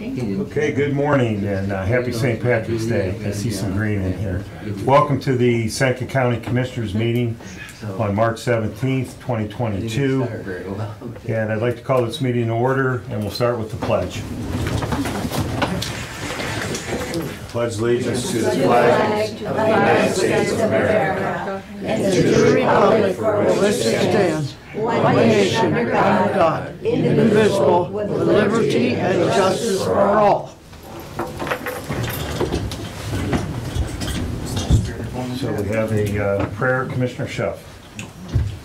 Okay, good morning and uh, happy St. Patrick's Day. I see some green in here. Welcome to the Seneca County Commissioners Meeting on March 17th, 2022. And I'd like to call this meeting to order and we'll start with the pledge. Pledge allegiance to the flag of the United States of America and to the republic for which it stands, one nation under God, indivisible, with liberty and justice for all. So we have a uh, prayer, Commissioner Schuff.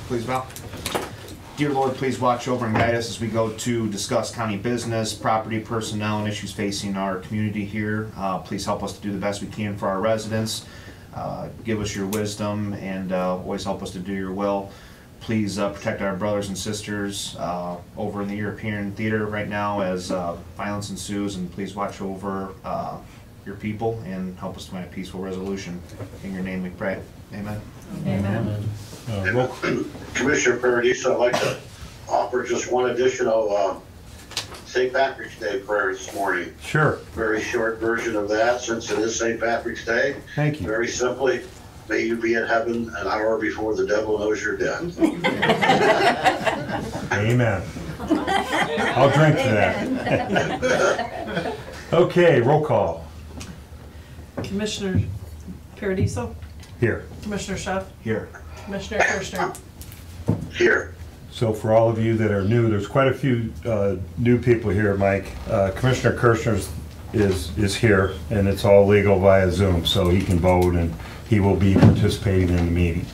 Please bow. Dear Lord, please watch over and guide us as we go to discuss county business, property, personnel, and issues facing our community here. Uh, Please help us to do the best we can for our residents. Uh, Give us your wisdom and uh, always help us to do your will. Please uh, protect our brothers and sisters uh, over in the European theater right now as uh, violence ensues, and please watch over uh, your people and help us to find a peaceful resolution. In your name we pray. Amen. Uh, roll- Commissioner Paradiso, I'd like to offer just one additional uh, St. Patrick's Day prayer this morning. Sure, Very short version of that, since it is St. Patrick's Day. thank you. Very simply, may you be in heaven an hour before the devil knows you're dead. Amen. I'll drink to that. Okay, roll call. Commissioner Paradiso, Here. Commissioner Schuff, Here. Commissioner Kirschner. Here, So for all of you that are new, there's quite a few uh, new people here, Mike. Uh, Commissioner Kirschner's is, is here, and it's all legal via Zoom, so he can vote, and he will be participating in the meeting.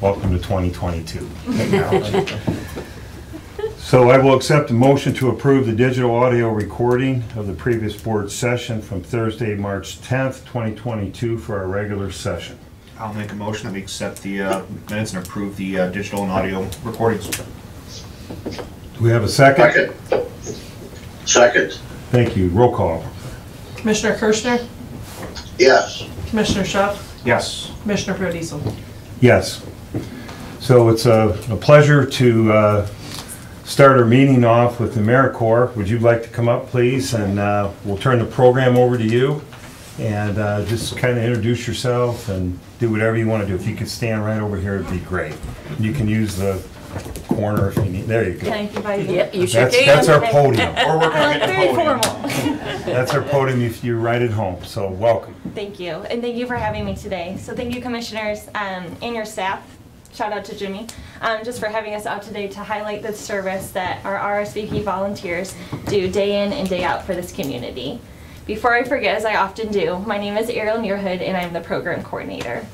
Welcome to 2022. So I will accept a motion to approve the digital audio recording of the previous board session from Thursday, March 10th, 2022 for our regular session. I'll make a motion that we accept the uh, minutes and approve the uh, digital and audio recordings. Do we have a second? second. Second, Thank you. Roll call. Commissioner Kirschner, yes. Commissioner Schuff, Yes. Commissioner Paradiso. Yes. So it's a a pleasure to uh, start our meeting off with the AmeriCorps. Would you like to come up, please? And uh, we'll turn the program over to you. And uh, just kind of introduce yourself and do whatever you want to do. If you could stand right over here, it'd be great. You can use the corner if you need. There you go. Thank you, Yep, you sure That's, can. that's our podium. We're gonna get the Very podium. formal. That's our podium if you're right at home. So welcome. Thank you, and thank you for having me today. So thank you, commissioners, um, and your staff. Shout out to Jimmy, um, just for having us out today to highlight the service that our RSVP volunteers do day in and day out for this community. Before I forget, as I often do, my name is Ariel Muirhood, and I'm the program coordinator.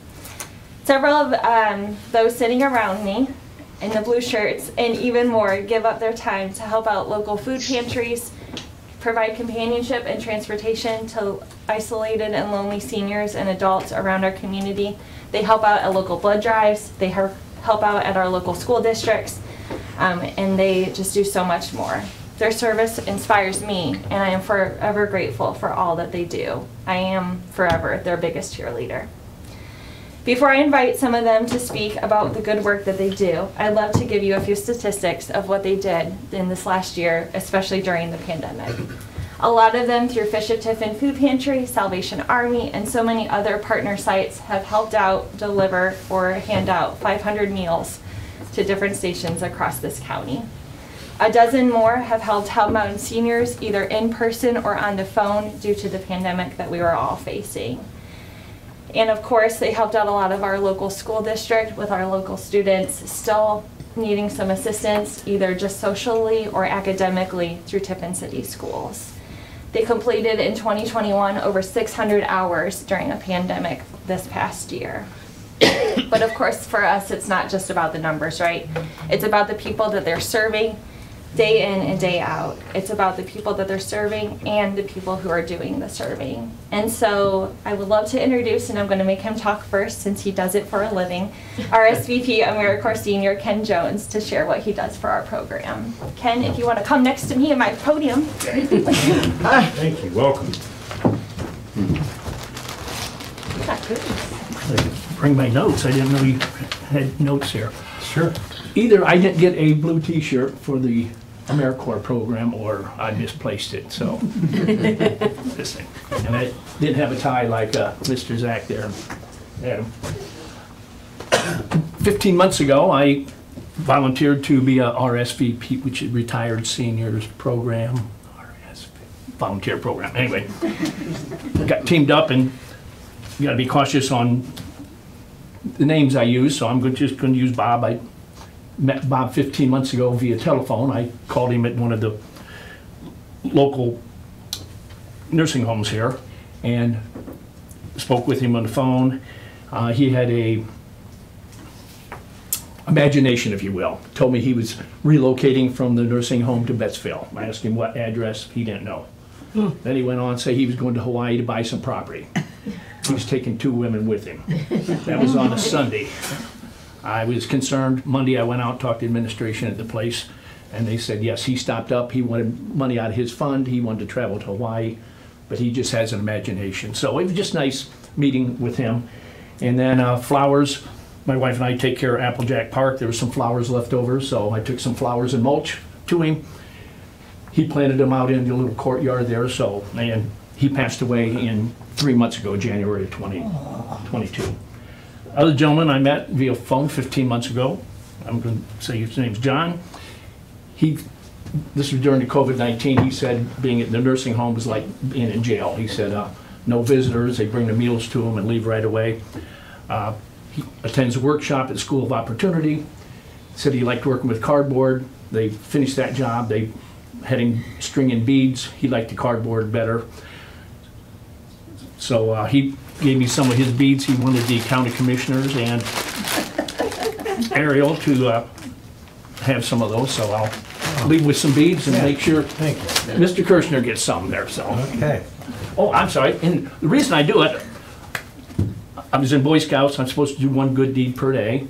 Several of um, those sitting around me in the blue shirts and even more give up their time to help out local food pantries, provide companionship and transportation to isolated and lonely seniors and adults around our community. They help out at local blood drives, they help out at our local school districts, um, and they just do so much more. Their service inspires me, and I am forever grateful for all that they do. I am forever their biggest cheerleader. Before I invite some of them to speak about the good work that they do, I'd love to give you a few statistics of what they did in this last year, especially during the pandemic. A lot of them through Fish Tiffin Food Pantry, Salvation Army, and so many other partner sites have helped out, deliver, or hand out 500 meals to different stations across this county. A dozen more have helped Hell Mountain seniors either in person or on the phone due to the pandemic that we were all facing. And of course, they helped out a lot of our local school district with our local students still needing some assistance, either just socially or academically through Tiffin City Schools. They completed in 2021 over 600 hours during a pandemic this past year. but of course, for us, it's not just about the numbers, right? It's about the people that they're serving day in and day out. It's about the people that they're serving and the people who are doing the serving. And so I would love to introduce, and I'm going to make him talk first since he does it for a living, RSVP AmeriCorps Senior Ken Jones to share what he does for our program. Ken, if you want to come next to me at my podium. Hi. Thank you. Welcome. Bring my notes. I didn't know you had notes here. Sure. Either I didn't get a blue T-shirt for the AmeriCorps program or I misplaced it, so. This thing. And I didn't have a tie like uh, Mr. Zach there. Adam. 15 months ago, I volunteered to be a RSVP, which is Retired Seniors Program, RSV, volunteer program, anyway. Got teamed up and you gotta be cautious on the names I use, so I'm go- just gonna use Bob. I met Bob 15 months ago via telephone. I called him at one of the local nursing homes here and spoke with him on the phone. Uh, He had a imagination, if you will. Told me he was relocating from the nursing home to Bettsville. I asked him what address, he didn't know. Then he went on to say he was going to Hawaii to buy some property. He was taking two women with him. That was on a Sunday. I was concerned. Monday, I went out, talked to administration at the place, and they said, yes, he stopped up. He wanted money out of his fund. He wanted to travel to Hawaii, but he just has an imagination. So it was just nice meeting with him. And then uh, flowers, my wife and I take care of Applejack Park. There was some flowers left over, so I took some flowers and mulch to him. He planted them out in the little courtyard there, so, and he passed away in, three months ago, January of 2022. Other gentleman I met via phone 15 months ago, I'm going to say his name's John. He, this was during the COVID-19, he said being at the nursing home was like being in jail. He said, uh, no visitors, they bring the meals to him and leave right away. Uh, He attends a workshop at School of Opportunity, said he liked working with cardboard. They finished that job, they heading stringing beads, he liked the cardboard better. So uh, he gave me some of his beads. He wanted the county commissioners and Ariel to uh, have some of those, so I'll leave with some beads and make sure Thank you. Mr. Kirschner gets some there, so. Okay. Oh, I'm sorry, and the reason I do it, I was in Boy Scouts, I'm supposed to do one good deed per day.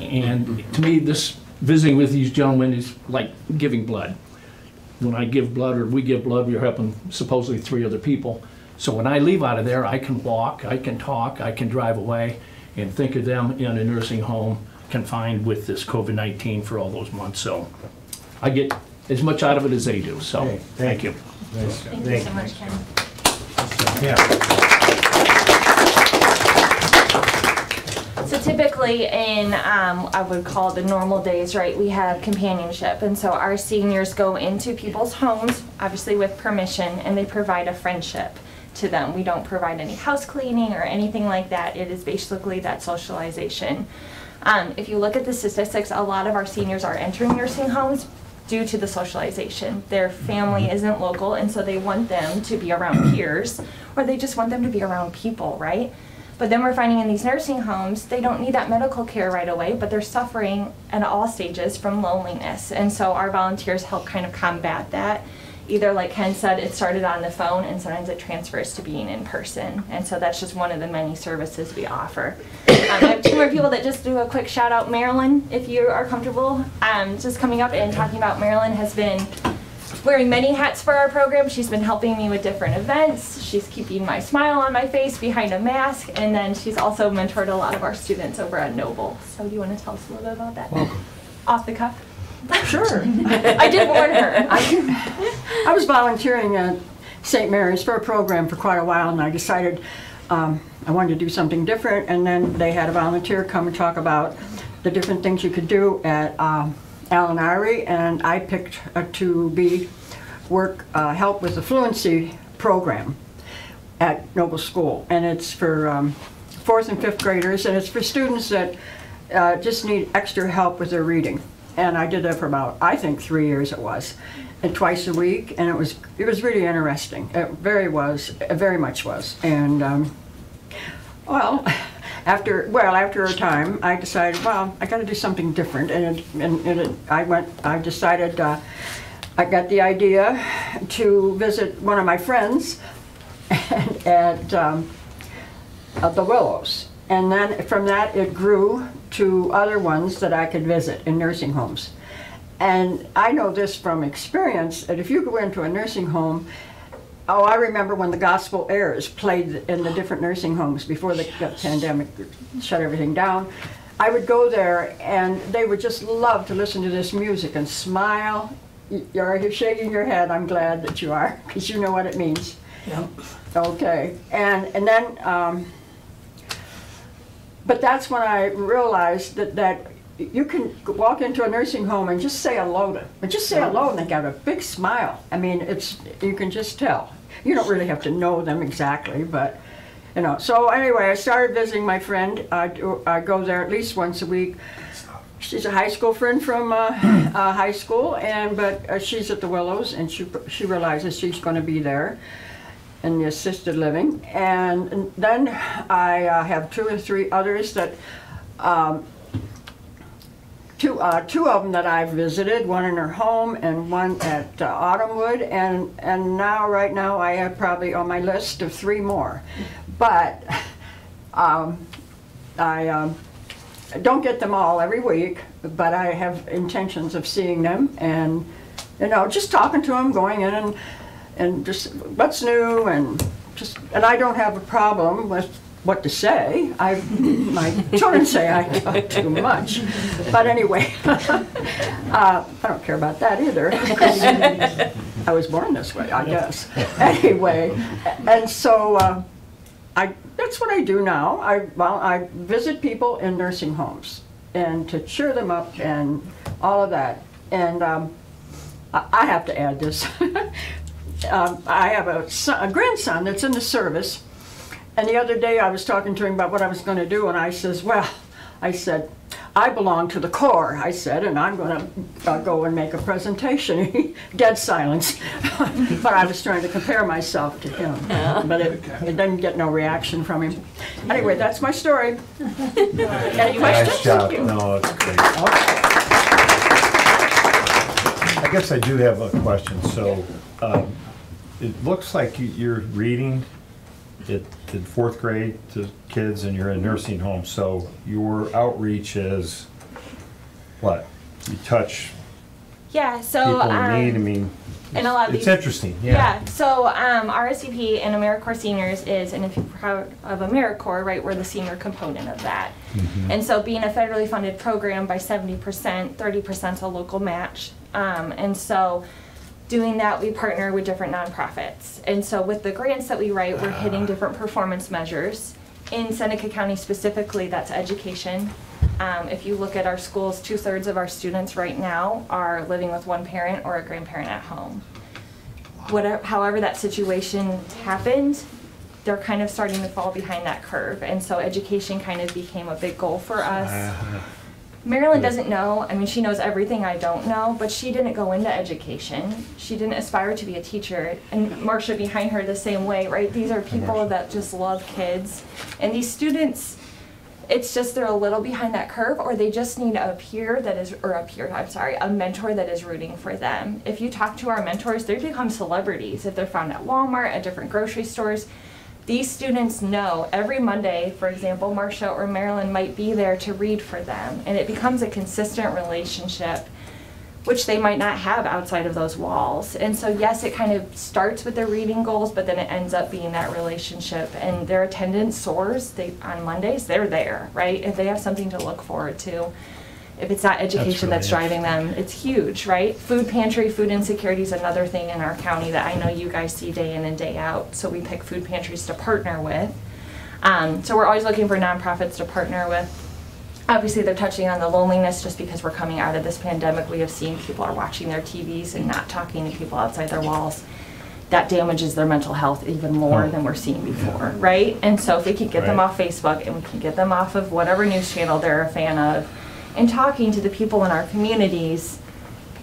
And to me, this, visiting with these gentlemen is like giving blood. When I give blood, or we give blood, we're helping supposedly three other people. So when I leave out of there, I can walk, I can talk, I can drive away and think of them in a nursing home confined with this COVID-19 for all those months. So I get as much out of it as they do, so, Okay, thank you. Nice. Thank you so much, Ken. Yeah. So typically in, um, I would call the normal days, right, we have companionship. And so our seniors go into people's homes, obviously with permission, and they provide a friendship to them. We don't provide any house cleaning or anything like that. It is basically that socialization. Um, if you look at the statistics, a lot of our seniors are entering nursing homes due to the socialization. Their family isn't local, and so they want them to be around peers, or they just want them to be around people, right? But then we're finding in these nursing homes, they don't need that medical care right away, but they're suffering at all stages from loneliness. And so our volunteers help kind of combat that. Either, like Ken said, it started on the phone, and sometimes it transfers to being in person. And so that's just one of the many services we offer. Um, I have two more people that just do a quick shout out. Marilyn, if you are comfortable, um, just coming up and talking about Marilyn has been wearing many hats for our program. She's been helping me with different events. She's keeping my smile on my face behind a mask, and then she's also mentored a lot of our students over at Noble. So, do you want to tell us a little bit about that? Welcome. Off the cuff. Sure. I did warn her. I was volunteering at St. Mary's for a program for quite a while, and I decided um, I wanted to do something different, and then they had a volunteer come and talk about the different things you could do at um, Allen Eiry, and I picked uh, to be, work, uh, help with the fluency program at Noble School, and it's for um, fourth and fifth graders, and it's for students that uh, just need extra help with their reading. And I did that for about, I think, three years it was, and twice a week, and it was it was really interesting. It very was, it very much was, and um, well. After well, after a time, I decided, well, I got to do something different, and it, and it, I went. I decided. Uh, I got the idea to visit one of my friends at um, uh, the Willows. And then from that, it grew to other ones that I could visit in nursing homes. And I know this from experience that if you go into a nursing home, oh, I remember when the gospel airs played in the different nursing homes before the the pandemic shut everything down. I would go there and they would just love to listen to this music and smile you're you're shaking your head, I'm glad that you are, because you know what it means. Yep. Okay, and, and then, um, but that's when I realized that, that you can walk into a nursing home and just say hello to, but just say hello and they got a big smile. I mean, it's, you can just tell. You don't really have to know them exactly, but, you know, so anyway, I started visiting my friend. I, do- I go there at least once a week. She's a high school friend from uh, uh, high school, and but uh, she's at the Willows, and she she realizes she's going to be there in the assisted living. And then I uh, have two or three others that, um, two, uh, two of them that I've visited, one in her home and one at uh, Autumnwood. And, and now, right now, I have probably on my list of three more. But um, I um, don't get them all every week, but I have intentions of seeing them and, you know, just talking to them, going in and, and just what's new and just, and I don't have a problem with what to say. I, my children say I talk too much, but anyway, uh, I don't care about that either. I was born this way, I guess. Anyway, and so uh, I, that's what I do now. I, well, I visit people in nursing homes and to cheer them up and all of that. And um, I, I have to add this. um, I have a, son, a grandson that's in the service, and the other day I was talking to him about what I was going to do, and I says, "Well," I said, "I belong to the Corps," I said, "and I'm going to uh, go and make a presentation." Dead silence. but I was trying to compare myself to him, but it, it didn't get no reaction from him. Anyway, that's my story. Any questions? Nice job. No, it's great. I guess I do have a question. So, um, it looks like you- you're reading it in fourth grade to kids and you're in nursing home. So your outreach is what? You touch Yeah, so people in um, need. I mean, and a lot of it's these interesting. Yeah. Yeah. So um, RSVP and AmeriCorps Seniors is, and if you're proud of AmeriCorps, right, we're the senior component of that. And so being a federally funded program by 70%, 30% a local match. Um, and so doing that, we partner with different nonprofits. And so with the grants that we write, we're hitting different performance measures. In Seneca County specifically, that's education. Um, if you look at our schools, two thirds of our students right now are living with one parent or a grandparent at home whatever, however that situation happened, they're kind of starting to fall behind that curve. And so education kind of became a big goal for us. Marilyn doesn't know, I mean, she knows everything I don't know, but she didn't go into education. She didn't aspire to be a teacher. And Marcia behind her the same way, right? These are people that just love kids. And these students, it's just they're a little behind that curve or they just need a peer that is or a peer i'm sorry a mentor that is rooting for them if you talk to our mentors they become celebrities if they're found at walmart at different grocery stores these students know every monday for example marcia or marilyn might be there to read for them and it becomes a consistent relationship which they might not have outside of those walls. And so, yes, it kind of starts with their reading goals, but then it ends up being that relationship. And their attendance soars. They on Mondays, they're there, right? If they have something to look forward to. If it's not education that's, really driving them, it's huge, right? Food pantry, food insecurity is another thing in our county that I know you guys see day in and day out. So we pick food pantries to partner with. Um, so we're always looking for nonprofits to partner with obviously they're touching on the loneliness just because we're coming out of this pandemic we have seen people are watching their tvs and not talking to people outside their walls that damages their mental health even more Oh. than we're seeing before right and so if we can get them off facebook and we can get them off of whatever news channel they're a fan of and talking to the people in our communities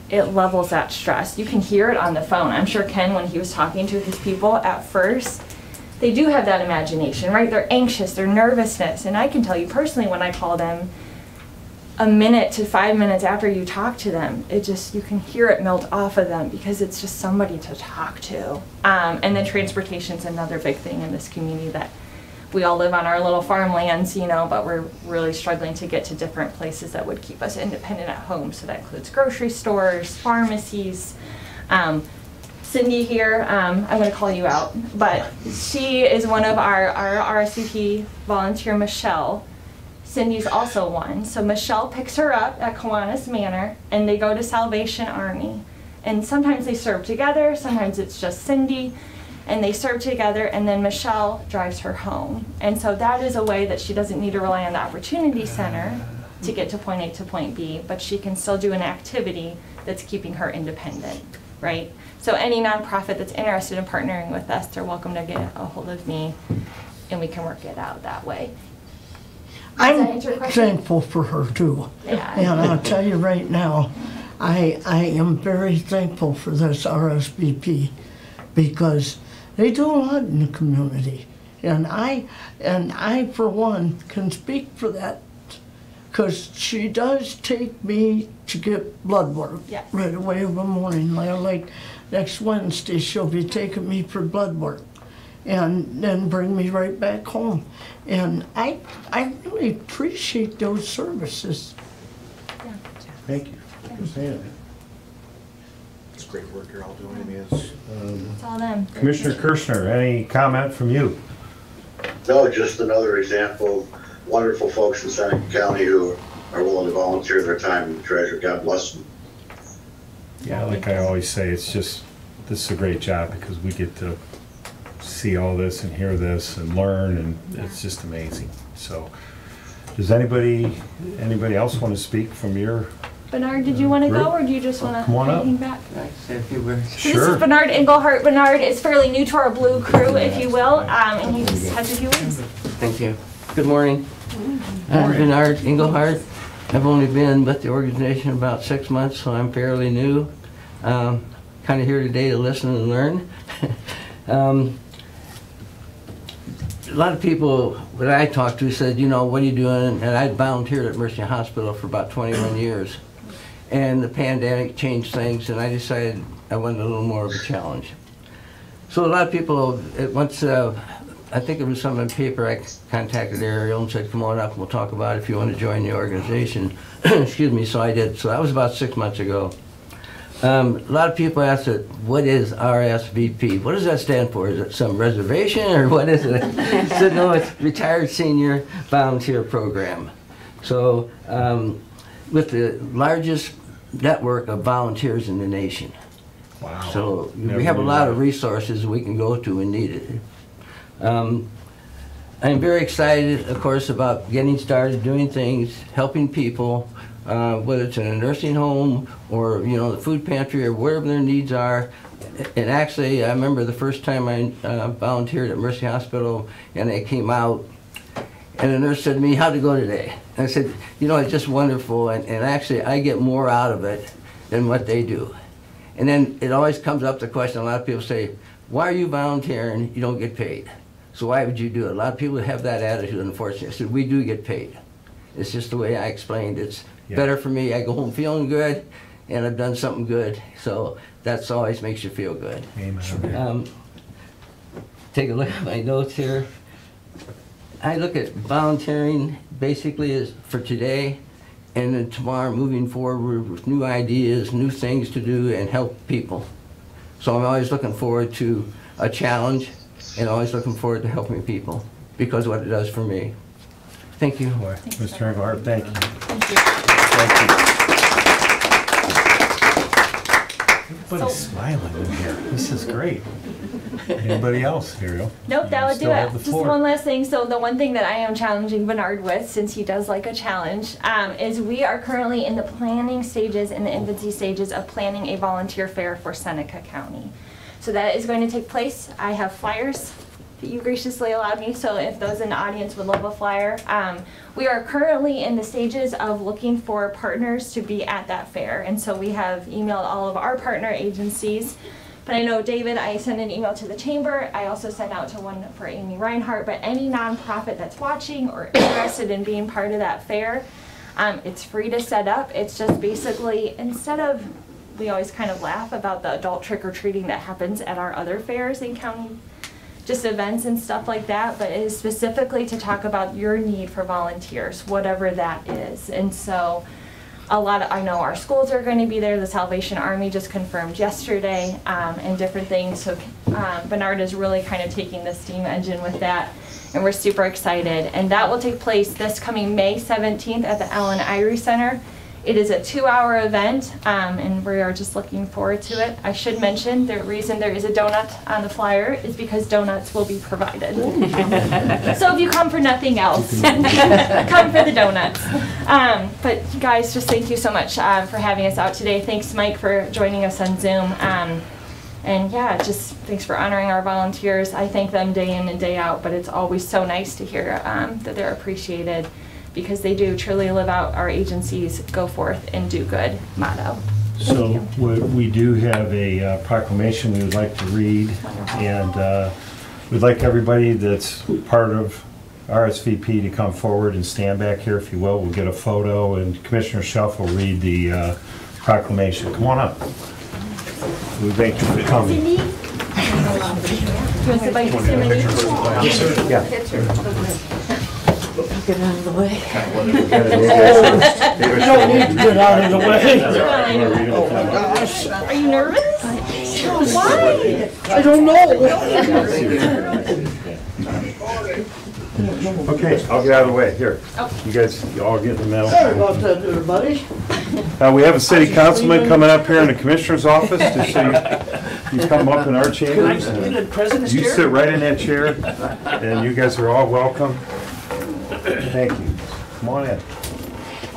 it levels that stress you can hear it on the phone i'm sure ken when he was talking to his people at first they do have that imagination, right? They're anxious, their nervousness. And I can tell you personally, when I call them, a minute to five minutes after you talk to them, it just, you can hear it melt off of them because it's just somebody to talk to. Um, and then transportation is another big thing in this community that we all live on our little farmlands, you know, but we're really struggling to get to different places that would keep us independent at home. So that includes grocery stores, pharmacies. Um, Cindy here, um, I'm going to call you out, but she is one of our, our RSVP volunteer, Michelle. Cindy's also one. So Michelle picks her up at Kiwanis Manor and they go to Salvation Army. And sometimes they serve together, sometimes it's just Cindy, and they serve together, and then Michelle drives her home. And so that is a way that she doesn't need to rely on the Opportunity Center to get to point A to point B, but she can still do an activity that's keeping her independent, right? So any nonprofit that's interested in partnering with us, they're welcome to get a hold of me, and we can work it out that way. I'm thankful for her too. Yeah. And I'll tell you right now, I, I am very thankful for this RSVP because they do a lot in the community. And I, and I for one can speak for that because she does take me to get blood work Yes. right away in the morning. Like- Like next Wednesday, she'll be taking me for blood work and then bring me right back home. And I, I really appreciate those services. Yeah. Thank you for saying that. It's great work you're all doing, it is. It's all them. Commissioner Kirschner, any comment from you? No, just another example, of wonderful folks in Seneca County who are willing to volunteer their time and treasure. God bless them. Yeah, like I always say, it's just, this is a great job because we get to see all this and hear this and learn and it's just amazing. So, does anybody, anybody else want to speak from your, Bernard, did you want to go, or do you just want to Come on up. hang back? Say a few words. So This sure? is Bernard Engelhart. Bernard is fairly new to our blue crew, if you will, um, and he just has a few words. Thank you. Good morning. I'm Bernard Engelhardt. I've only been with the organization about six months, so I'm fairly new. Um, Kind of here today to listen and learn. Um, A lot of people that I talked to said, you know, what are you doing? And I'd volunteered at Mercy Hospital for about 21 years. And the pandemic changed things, and I decided I wanted a little more of a challenge. So a lot of people, once, uh, I think it was some in paper, I contacted Ariel and said, come on up and we'll talk about it if you want to join the organization. Excuse me, so I did. So that was about six months ago. Um, a lot of people ask it, what is RSVP? What does that stand for? Is it some reservation or what is it? so no, it's Retired Senior Volunteer Program. So um, with the largest network of volunteers in the nation. Wow. So Never we have a lot that. of resources we can go to when needed. Um, I'm very excited, of course, about getting started, doing things, helping people, uh, whether it's in a nursing home or, you know, the food pantry or wherever their needs are. And actually, I remember the first time I uh, volunteered at Mercy Hospital and I came out and the nurse said to me, how'd it go today? And I said, you know, it's just wonderful, and, and actually I get more out of it than what they do. And then it always comes up the question, a lot of people say, why are you volunteering, you don't get paid? So why would you do it? A lot of people have that attitude, unfortunately. I said, we do get paid. It's just the way I explained. It's Yeah. better for me, I go home feeling good, and I've done something good, so that's always makes you feel good. Amen. Um, Take a look at my notes here. I look at volunteering basically as for today and then tomorrow moving forward with new ideas, new things to do and help people. So I'm always looking forward to a challenge and always looking forward to helping people because of what it does for me. Thank you. Boy, Mr. Engelhardt, thank you. Thank you. Thank you. Everybody's So- smiling in here. This is great. Anybody else, Ariel? Nope, that would do it. Just one last thing. So the one thing that I am challenging Bernard with, since he does like a challenge, um, is we are currently in the planning stages, in the infancy stages of planning a volunteer fair for Seneca County. So that is going to take place. I have flyers that you graciously allowed me, so if those in the audience would love a flyer. Um, we are currently in the stages of looking for partners to be at that fair, and so we have emailed all of our partner agencies. But I know, David, I sent an email to the chamber. I also sent out to one for Amy Reinhardt. But any nonprofit that's watching or interested in being part of that fair, um, it's free to set up. It's just basically instead of we always kind of laugh about the adult trick or treating that happens at our other fairs in county, just events and stuff like that. But it is specifically to talk about your need for volunteers, whatever that is. And so a lot of, I know our schools are going to be there. The Salvation Army just confirmed yesterday, um, and different things. So um, Bernard is really kind of taking the steam engine with that, and we're super excited. And that will take place this coming May 17th at the Allen Eiry Center It is a two-hour event, um, and we are just looking forward to it. I should mention, the reason there is a donut on the flyer is because donuts will be provided. So if you come for nothing else, come for the donuts. Um, but guys, just thank you so much uh, for having us out today. Thanks, Mike, for joining us on Zoom. Um, and yeah, just thanks for honoring our volunteers. I thank them day in and day out, but it's always so nice to hear um, that they're appreciated because they do truly live out our agency's go forth and do good motto. So we we do have a uh, proclamation we would like to read, and uh, we'd like everybody that's part of RSVP to come forward and stand back here, if you will. We'll get a photo, and Commissioner Schuff will read the uh, proclamation. Come on up. We thank you for coming. Do you want to sit by Timothy? Get out of the way. You don't need to get out of the way. Oh my gosh, Are you nervous? Why? I don't know. Okay, I'll get out of the way. Here, you guys, you all get in the Sorry middle. about that, there, buddy. Uh, We have a city councilman coming up here in the commissioner's office to see, you come up in our chambers. and- the president's You sit right in that chair, and you guys are all welcome. Thank you. Come on in.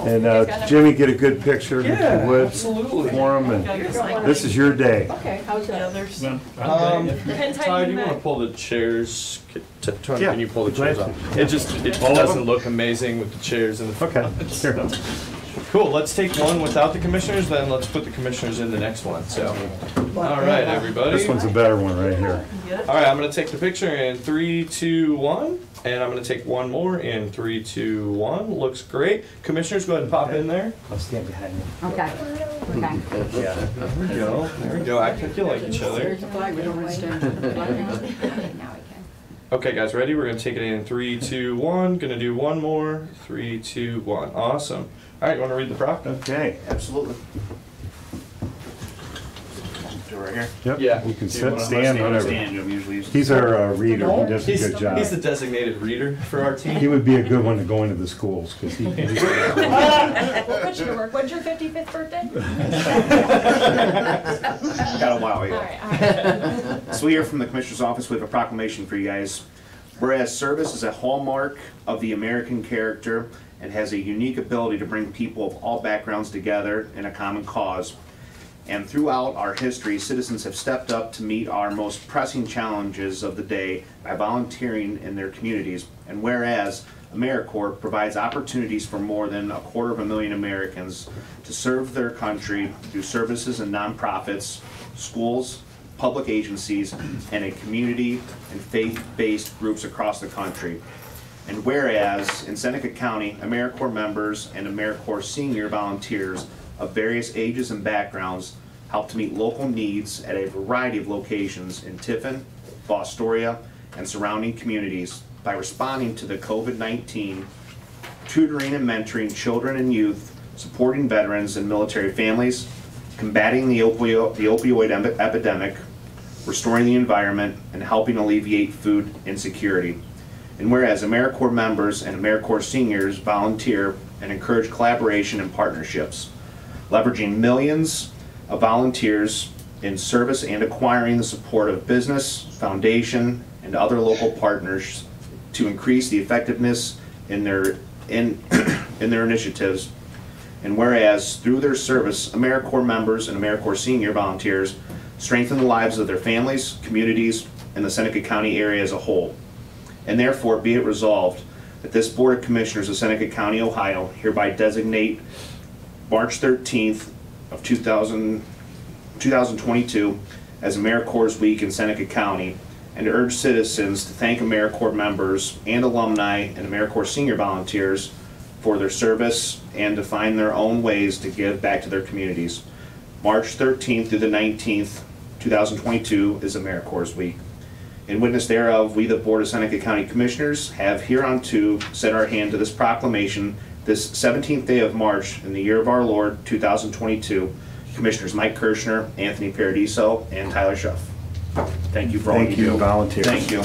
And uh, Jimmy, get a good picture, if you would, absolutely. for him, and this is your day. Okay, how's the others? Um, Depends how Ty, you do you want to met. pull the chairs? Can t- Tony, Yeah, can you pull the chairs to. off? It just, it All of doesn't them? look amazing with the chairs in the Okay, front. here. Cool, let's take one without the commissioners, then let's put the commissioners in the next one, so. All right, everybody. This one's a better one right here. All right, I'm gonna take the picture in three, two, one, and I'm gonna take one more in three, two, one. Looks great. Commissioners, go ahead and pop in there. I'll stand behind you. Okay, okay. There we go, there we go. Act like you like each other. Okay, guys, ready? We're gonna take it in three, two, one. Gonna do one more. Three, two, one. Awesome. All right, you wanna read the prop? Okay, Absolutely. Do it right here. yep, Yeah. you can Do you wanna- sit, stand, whatever. I'm usually used He's our uh, reader, he does a He's, good job. he's the designated reader for our team. He would be a good one to go into the schools, because he, he's- We'll put you to work. When's your 55th birthday? Got a while All yet. right, all right. So we hear from the Commissioner's Office, we have a proclamation for you guys. Whereas service is a hallmark of the American character and has a unique ability to bring people of all backgrounds together in a common cause. And throughout our history, citizens have stepped up to meet our most pressing challenges of the day by volunteering in their communities. And whereas AmeriCorps provides opportunities for more than a quarter of a million Americans to serve their country through services and nonprofits, schools, public agencies, and in community and faith-based groups across the country. And whereas in Seneca County, AmeriCorps members and AmeriCorps senior volunteers of various ages and backgrounds help to meet local needs at a variety of locations in Tiffin, Fostoria, and surrounding communities by responding to the COVID-19, tutoring and mentoring children and youth, supporting veterans and military families, combating the opioid, the opioid epidemic, restoring the environment, and helping alleviate food insecurity. And whereas AmeriCorps members and AmeriCorps seniors volunteer and encourage collaboration and partnerships, leveraging millions of volunteers in service and acquiring the support of business, foundation, and other local partners to increase the effectiveness in their, in, in their initiatives. And whereas through their service, AmeriCorps members and AmeriCorps senior volunteers strengthen the lives of their families, communities, and the Seneca County area as a whole. And therefore be it resolved that this Board of Commissioners of Seneca County, Ohio hereby designate March 13th of 2000 2022 as AmeriCorps Week in Seneca County and urge citizens to thank AmeriCorps members and alumni and AmeriCorps senior volunteers for their service and to find their own ways to give back to their communities. March 13th through the 19th, 2022 is AmeriCorps Week. In witness thereof, we, the Board of Seneca County Commissioners, have hereunto set our hand to this proclamation this 17th day of March in the year of our Lord, 2022. Commissioners Mike Kirschner, Anthony Paradiso, and Tyler Schuff. Thank you for all you thank do. volunteers. Thank you.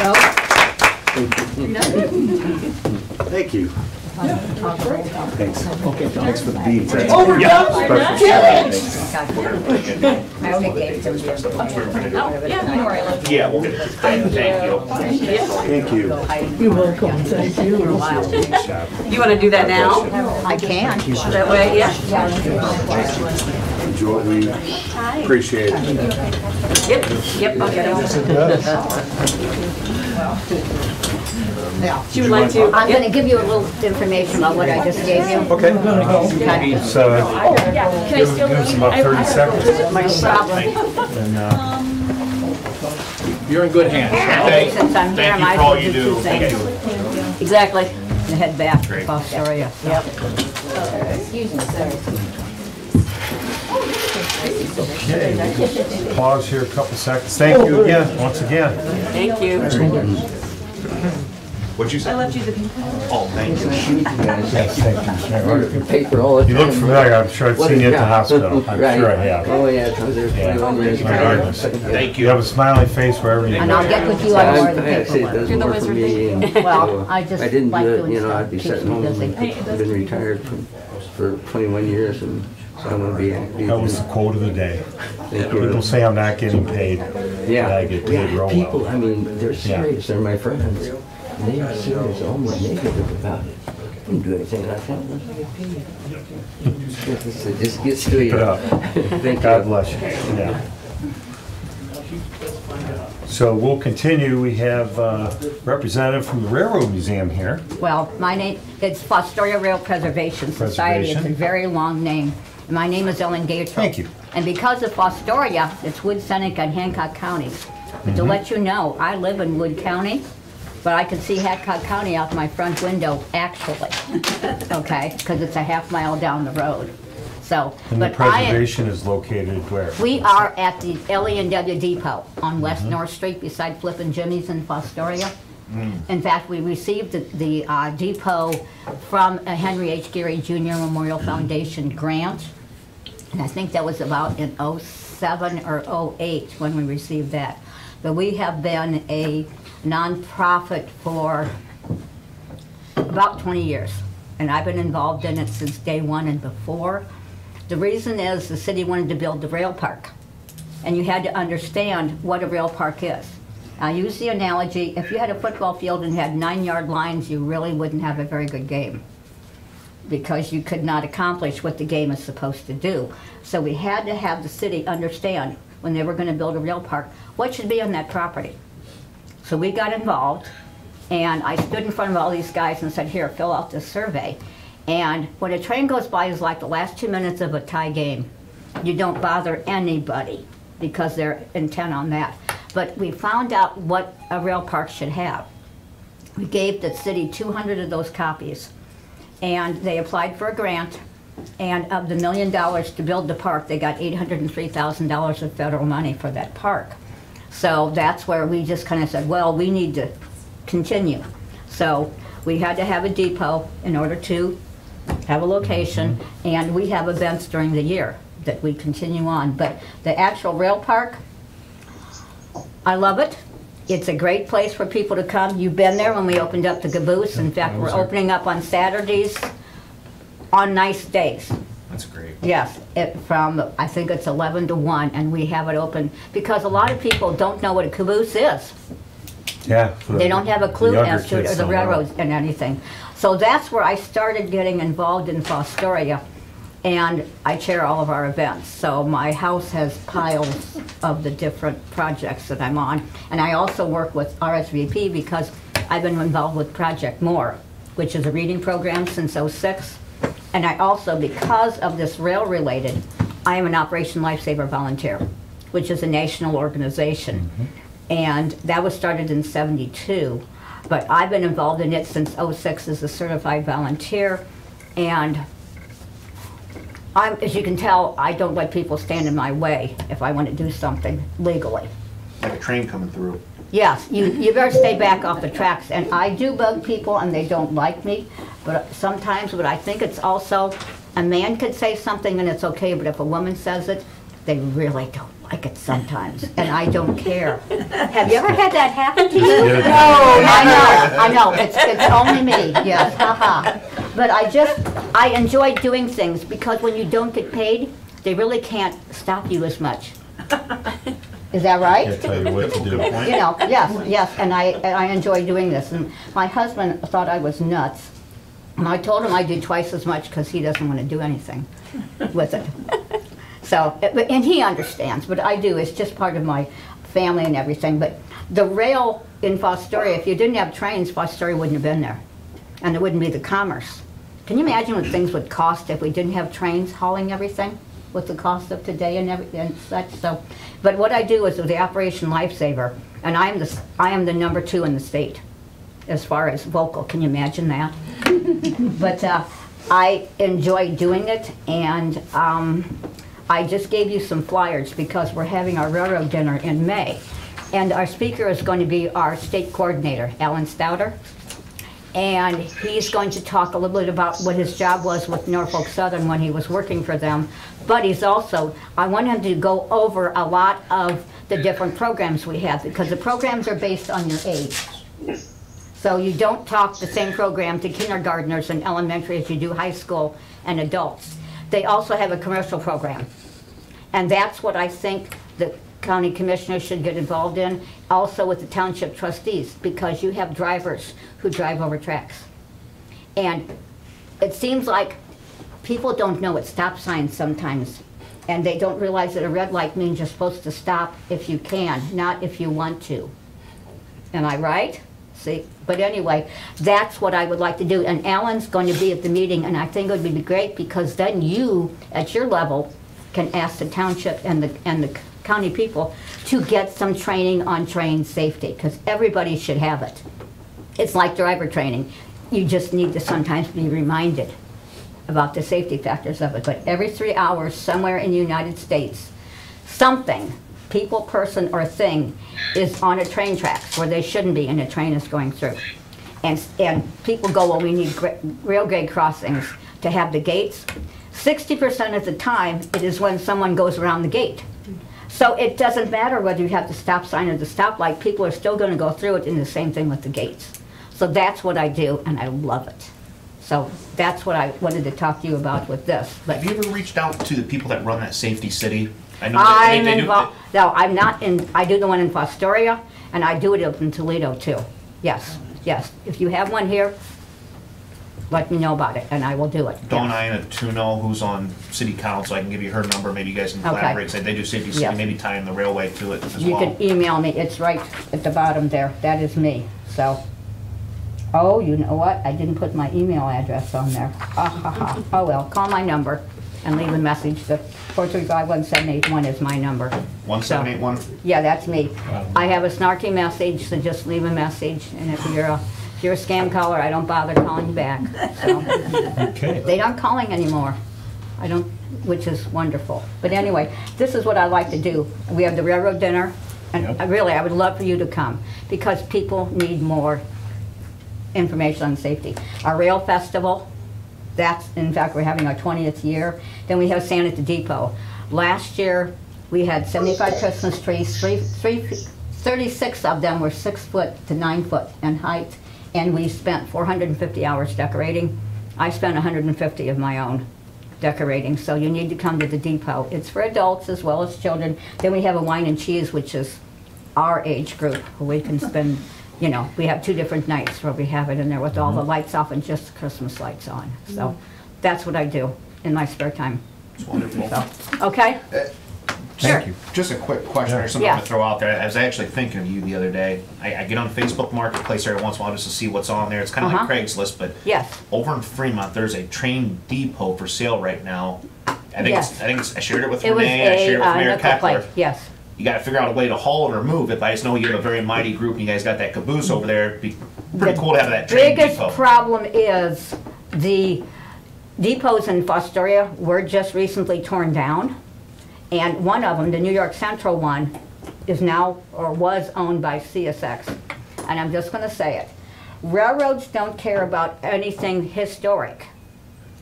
Well, Thank you. Thanks. Okay, Thanks for the beans. Oh, we're done? I only gave them the information. Oh, yeah, you know where I live. Yeah, we'll get it. Thank you. Thank you. You're welcome, thank you. You wanna do that now? I can. That way, yeah. Enjoy, we appreciate it. Yep, yep, I'll get it. She would like to. I'm gonna give you a little information about what I just gave you. Okay. It's, uh, Yeah, can I steal give us the? about thirty seconds. My problem. And, uh, You're in good hands. Since I'm here, I might as well do two things. Exactly. And head back to Fostoria. Yep. okay, pause here a couple seconds. Thank you again, once again. Thank you. What'd you say? I left you the pink. Oh, thank you. Thank you. Paper all the You look familiar, I'm sure I've What seen is you at the that? hospital. I'm Right. sure I have. Oh, yeah, I was there twenty-one years. Regardless. Thank You you. have a smiling face wherever you And. I'll get with you on more of the I say it paperwork. does You're the more for wizard me. and Well, so I just I didn't like do it, doing you know, stuff. I'd be Keeps sitting me home. busy. I've been retired from, for twenty-one years and so I'm gonna be active. That was the quote of the day. Thank you. People say I'm not getting paid. Yeah, I get paid yeah, real people, well. I mean, they're serious, they're my friends. And They are serious, almost negative about it. I didn't do anything like that unless I get paid. So just gets to you. Keep it up. Thank God you. bless you. Yeah. So we'll continue. We have uh, representative from the Railroad Museum here. Well, my name, it's Fostoria Rail Preservation Society. It's a Preservation. very long name. And My name is Ellen Gator. Thank you. And because of Fostoria, it's Wood, Seneca, and Hancock counties. But Mm-hmm. to let you know, I live in Wood County, but I can see Hancock County out my front window, actually. Okay, because it's a half mile down the road. So, And the but I am. is located where? We are at the LE and W Depot on Mm-hmm. West North Street beside Flippin' Jimmy's in Fostoria. In fact, we received the, the uh, depot from a Henry H. Gary Jr. Memorial Foundation grant. And I think that was about in '07 or '08 when we received that. But we have been a nonprofit for about 20 years. And I've been involved in it since day one and before. The reason is the city wanted to build the rail park. And you had to understand what a rail park is. Uh, I use the analogy, if you had a football field and had nine-yard lines, you really wouldn't have a very good game because you could not accomplish what the game is supposed to do. So we had to have the city understand when they were going to build a rail park, what should be on that property. So we got involved, and I stood in front of all these guys and said, here, fill out this survey. And when a train goes by, it's like the last two minutes of a tie game. You don't bother anybody because they're intent on that. But we found out what a rail park should have. We gave the city 200 of those copies, and they applied for a grant. And of the million dollars to build the park, they got $803,000 of federal money for that park. So that's where we just kind of said, well, we need to continue. So we had to have a depot in order to have a location, mm-hmm. and we have events during the year that we continue on. But the actual rail park, I love it. It's a great place for people to come. You've been there when we opened up the caboose. In fact, we're opening up on Saturdays on nice days. That's great. Yes, it, from, I think it's 11 to 1, and we have it open, because a lot of people don't know what a caboose is. Yeah. They don't have a clue as to the railroads and anything. So that's where I started getting involved in Fostoria, and I chair all of our events. So my house has piles of the different projects that I'm on. And I also work with RSVP because I've been involved with Project More, which is a reading program since '06. And I also, because of this rail-related, I am an Operation Lifesaver volunteer, which is a national organization. Mm-hmm. And that was started in 72. But I've been involved in it since '06 as a certified volunteer. And I'm, as you can tell, I don't let people stand in my way if I want to do something legally. Like a train coming through. Yes, you, you better stay back off the tracks. And I do bug people and they don't like me, but sometimes, but I think it's also, a man could say something and it's okay, but if a woman says it, they really don't like it sometimes, and I don't care. Have you ever had that happen to you? Yeah. No, I know, I know, it's, it's only me, yes, haha. But I just, I enjoy doing things because when you don't get paid, they really can't stop you as much. Is that right? Can't tell you what to do. you know, yes, yes, and I, and I enjoy doing this. And my husband thought I was nuts. And I told him I do twice as much because he doesn't want to do anything with it. So, and he understands, but I do, it's just part of my family and everything. But the rail in Fostoria, if you didn't have trains, Fostoria wouldn't have been there. And there wouldn't be the commerce. Can you imagine what things would cost if we didn't have trains hauling everything? With the cost of today and every, and such, so. But what I do is with the Operation Lifesaver, and I am the, I am the number two in the state as far as vocal, can you imagine that? But uh, I enjoy doing it, and um, I just gave you some flyers because we're having our railroad dinner in May. And our speaker is going to be our state coordinator, Alan Stouter. And he's going to talk a little bit about what his job was with Norfolk Southern when he was working for them. But he's also, I want him to go over a lot of the different programs we have, because the programs are based on your age. So you don't talk the same program to kindergartners and elementary as you do high school and adults. They also have a commercial program. And that's what I think the county commissioners should get involved in, also with the township trustees, because you have drivers who drive over tracks. And it seems like people don't know what stop signs sometimes, and they don't realize that a red light means you're supposed to stop if you can, not if you want to. Am I right? See, but anyway, that's what I would like to do. And Alan's going to be at the meeting, and I think it would be great because then you, at your level, can ask the township and the, and the county people to get some training on train safety, because everybody should have it. It's like driver training. You just need to sometimes be reminded about the safety factors of it. But every three hours, somewhere in the United States, something, people, person, or thing, is on a train tracks where they shouldn't be and a train is going through. And, and people go, well, we need gra- rail grade crossings to have the gates. Sixty percent of the time, it is when someone goes around the gate. So it doesn't matter whether you have the stop sign or the stoplight, people are still gonna go through it, and the same thing with the gates. So that's what I do, and I love it. So that's what I wanted to talk to you about with this, but. Have you ever reached out to the people that run that Safety City? I know they- I'm they do- involved, no, I'm not in, I do the one in Fostoria, and I do it in Toledo too. Yes, yes. If you have one here, let me know about it, and I will do it. Dawn yes. Iannatuno, who's on city council, I can give you her number, maybe you guys can Okay. collaborate, say they do Safety City, Yes. maybe tie in the railway to it as You well. can email me, it's right at the bottom there, that is me, so. Oh, you know what, I didn't put my email address on there. Ah, ha, ha. Oh, well, call my number and leave a message, the 4351781 is my number. One seven eight one? Yeah, that's me. I have a snarky message, so just leave a message, and if you're a, if you're a scam caller, I don't bother calling you back. So, Okay. They aren't calling anymore. I don't, which is wonderful. But anyway, this is what I like to do. We have the railroad dinner, and Yep. I really, I would love for you to come, because people need more information on safety. Our rail festival, that's, in fact, we're having our 20th year. Then we have Santa at the Depot. Last year, we had 75 Christmas trees, three, three, 36 of them were six foot to nine foot in height, and we spent 450 hours decorating. I spent 150 of my own decorating, so you need to come to the depot. It's for adults as well as children. Then we have a wine and cheese, which is our age group, where we can spend, you know, we have two different nights where we have it in there with all the lights off and just the Christmas lights on. So that's what I do in my spare time. It's wonderful. So, okay? Sure. Thank you. Just a quick question or something Yeah. gonna throw out there. I was actually thinking of you the other day. I, I get on Facebook Marketplace every once in a while just to see what's on there. It's kind of Uh-huh. like Craigslist, but Yes. over in Fremont, there's a train depot for sale right now. I think it's, Yes. I think it's, I shared it with It was Renee, I shared a it with uh, Mayor nickel plate, yes. You gotta figure out a way to haul it or move it, but I just know you have a very mighty group and you guys got that caboose over there. It'd Be pretty The cool to have that train Biggest depot. problem is the depots in Fostoria were just recently torn down. And one of them, the New York Central one, is now, or was owned by CSX. And I'm just gonna say it. Railroads don't care about anything historic,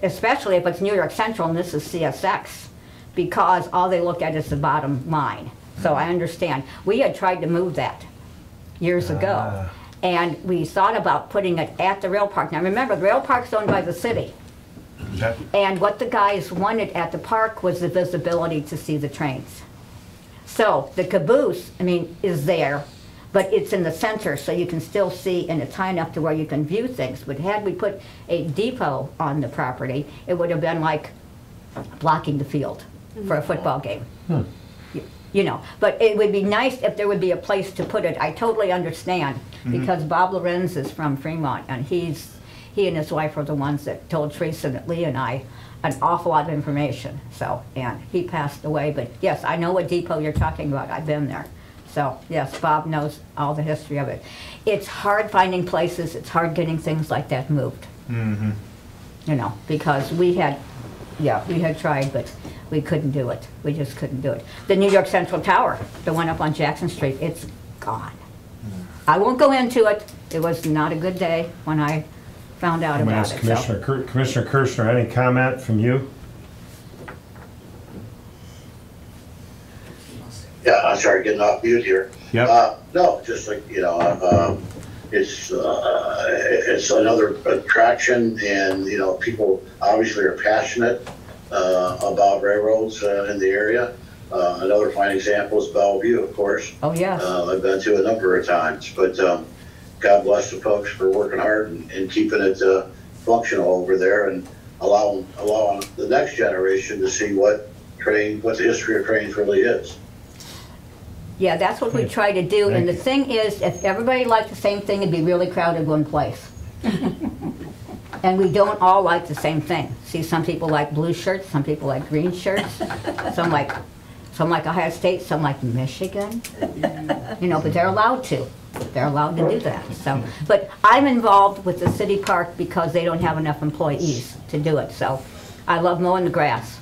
especially if it's New York Central and this is CSX, because all they look at is the bottom line. So I understand. We had tried to move that years ago. Ah. And we thought about putting it at the rail park. Now, remember, the rail park's owned by the city. Okay. And what the guys wanted at the park was the visibility to see the trains. So the caboose, I mean, is there, but it's in the center, so you can still see, and it's high enough to where you can view things. But had we put a depot on the property, it would have been like blocking the field for a mm-hmm. football game. Y- You know, but it would be nice if there would be a place to put it. I totally understand, mm-hmm. because Bob Lorenz is from Fremont, and he's, he and his wife were the ones that told Teresa and Lee and I an awful lot of information, so, and he passed away, but yes, I know what depot you're talking about, I've been there. So, yes, Bob knows all the history of it. It's hard finding places, it's hard getting things like that moved. Mm-hmm. You know, because we had, yeah, we had tried, but we couldn't do it. We just couldn't do it. The New York Central Tower, the one up on Jackson Street, it's gone. I won't go into it. It was not a good day when I found out I'm gonna about ask it. so- Commissioner, Kir- Commissioner Kirschner, any comment from you? Yeah, I'm sorry, getting off mute here. Yep. Uh, no, just like, you know, uh, um, it's, uh, it's another attraction and, you know, people obviously are passionate, about railroads, uh, in the area. Uh, another fine example is Bellevue, of course. Oh, yes. Uh, I've been to a number of times, but, um, God bless the folks for working hard and, and keeping it, uh, functional over there and allowing, allowing the next generation to see what train, what the history of trains really is. Yeah, that's what we try to do, and the thing is, if everybody liked the same thing, it'd be really crowded one place. And we don't all like the same thing. See, some people like blue shirts, some people like green shirts, some like, some like Ohio State, some like Michigan. You know, but they're allowed to. They're allowed to do that, so. But I'm involved with the city park because they don't have enough employees to do it, so I love mowing the grass.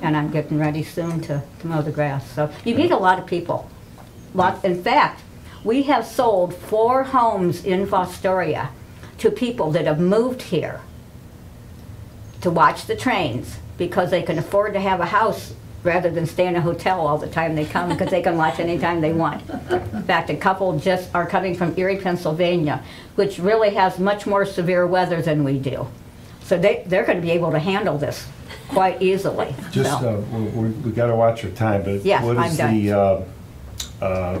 And I'm getting ready soon to, to mow the grass, so you meet a lot of people. Lots, in fact, we have sold four homes in Fostoria to people that have moved here to watch the trains because they can afford to have a house rather than stay in a hotel all the time they come because they can watch anytime they want. In fact, a couple just are coming from Erie, Pennsylvania, which really has much more severe weather than we do. So they, they're going to be able to handle this quite easily. Just, so. uh, we, we we gotta watch our time, but Yeah, what I'm the, uh, uh,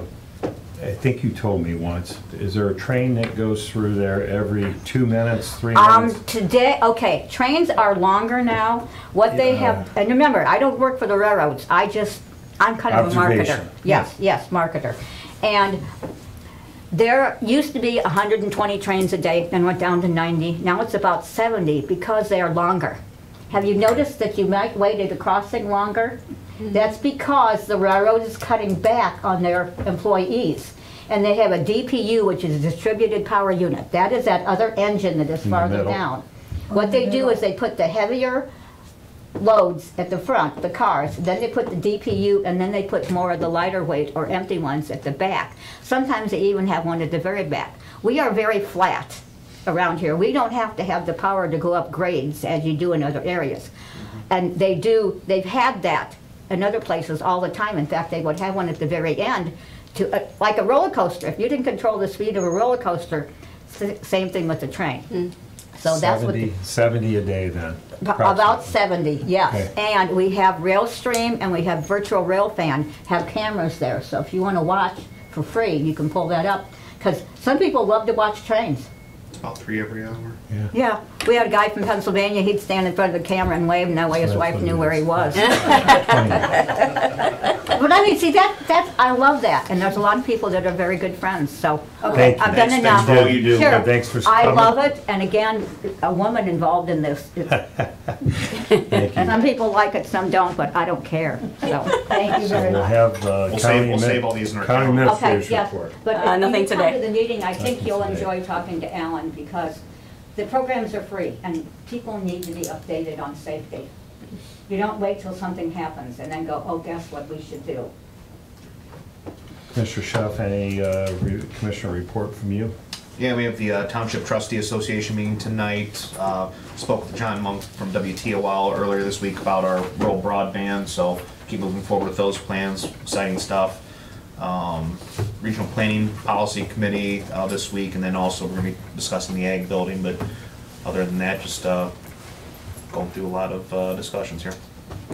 I think you told me once, is there a train that goes through there every two minutes, three Um, minutes? today, okay, trains are longer now. What they have, and remember, I don't work for the railroads. I just, I'm kind of a marketer. Observation. Yes, yes, marketer. And there used to be 120 trains a day, then went down to 90. Now it's about 70 because they are longer. Have you noticed that you might wait at a crossing longer? Mm-hmm. That's because the railroad is cutting back on their employees. And they have a DPU, which is a distributed power unit. That is that other engine that is farther middle. down. What they do is they put the heavier loads at the front, the cars, then they put the DPU, and then they put more of the lighter weight or empty ones at the back. Sometimes they even have one at the very back. We are very flat around here. We don't have to have the power to go up grades as you do in other areas. And they do, they've had that in other places all the time. In fact, they would have one at the very end to, uh, like a roller coaster. If you didn't control the speed of a roller coaster, s- same thing with the train. So that's what. the- 70 70 a day then? About 70, yes. Okay. And we have Railstream and we have Virtual Railfan have cameras there. So if you want to watch for free, you can pull that up. Because some people love to watch trains. About three every hour. Yeah. We had a guy from Pennsylvania, he'd stand in front of the camera and wave, and that way his So that's wife knew where he was. But I mean, see, that, that's, I love that. And there's a lot of people that are very good friends, so, okay, I've done Thanks- enough. thanks for all you do. Sure. Yeah, thanks for I coming. love it, and again, a woman involved in this. It's- Thank you. Some people like it, some don't, but I don't care, so, thank you So very we'll much. have uh, We'll county. save- we'll admin- save all these in our County calendar. Okay, administrator's yes, report. but Uh, if nothing you come today. to the meeting, I think you'll today. enjoy talking to Alan, because the programs are free, and people need to be updated on safety. You don't wait till something happens and then go, oh, guess what we should do? Mr. Shuff, any uh, re- commissioner report from you? Yeah, we have the uh, Township Trustee Association meeting tonight. Uh, Spoke with John Monk from WTOL earlier this week about our rural broadband, so keep moving forward with those plans, exciting stuff. Um, Regional Planning Policy Committee uh, this week, and then also we're gonna be discussing the ag building, but other than that, just uh, going through a lot of uh, discussions here.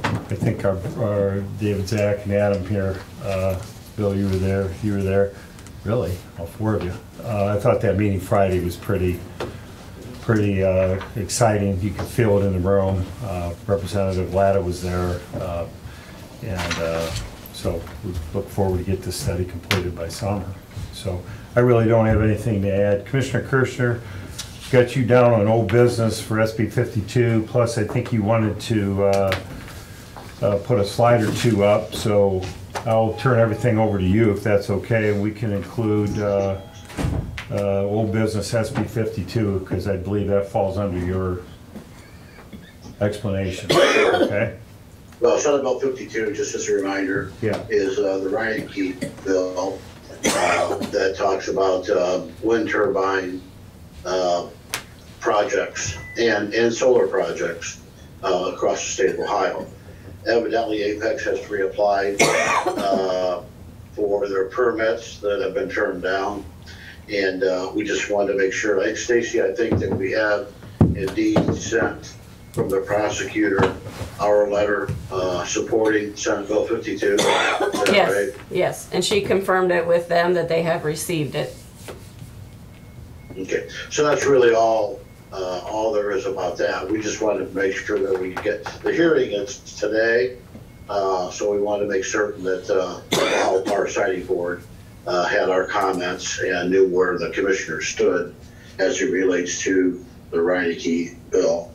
I think our, our David, Zach, and Adam here, uh, Bill, you were there, you were there, really, all four of you. Uh, I thought that meeting Friday was pretty, pretty uh, exciting. You could feel it in the room. Uh, Representative Latta was there. uh, And uh, so we look forward to get this study completed by summer. So I really don't have anything to add. Commissioner Kirschner, got you down on old business for SB 52, plus I think you wanted to uh, uh, put a slide or two up, so I'll turn everything over to you if that's okay, we can include uh, uh, old business SB 52, because I believe that falls under your explanation, okay? Well, Senate Bill 52, just as a reminder, Yeah. is uh, the Reineke bill uh, that talks about uh, wind turbine uh, projects and, and solar projects uh, across the state of Ohio. Evidently, Apex has reapplied uh, for their permits that have been turned down. And uh, we just wanted to make sure, like Stacy, I think that we have indeed sent from the prosecutor our letter uh, supporting Senate Bill 52. Is that Yes, right? yes, and she confirmed it with them that they have received it. Okay, so that's really all, uh, all there is about that. We just wanted to make sure that we get, the hearing is today, uh, so we wanted to make certain that, uh, all our siting board, uh, had our comments and knew where the commissioner stood as it relates to the Reineke bill.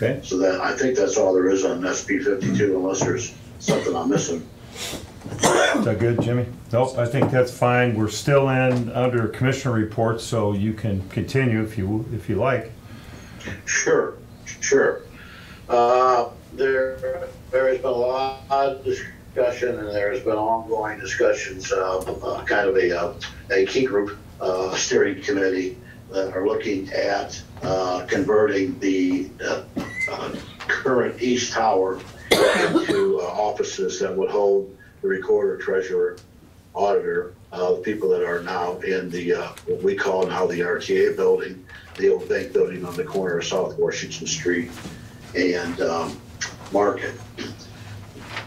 Okay, So that, I think that's all there is on SB fifty-two unless there's something I'm missing. is that good, Jimmy? Nope, I think that's fine. We're still in, under commissioner reports, so you can continue if you, if you like. Sure, sure. Uh, There, there has been a lot of discussion and there's been ongoing discussions, uh, uh, kind of a, uh, a key group, uh, steering committee that are looking at uh, converting the uh, uh, current East Tower into uh, offices that would hold the recorder, treasurer, auditor, uh, the people that are now in the, what we call now the RTA building, the old bank building on the corner of South Washington Street and um, Market.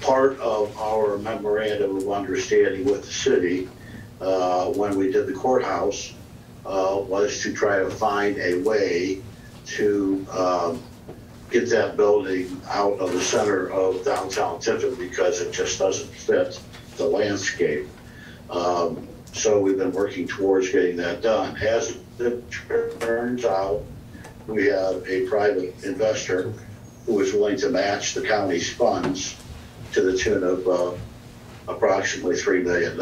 Part of our memorandum of understanding with the city, when we did the courthouse, uh, was to try to find a way to um, get that building out of the center of downtown Tiffin because it just doesn't fit the landscape. Um, So we've been working towards getting that done. As it turns out, we have a private investor who is willing to match the county's funds to the tune of uh, approximately $3 million.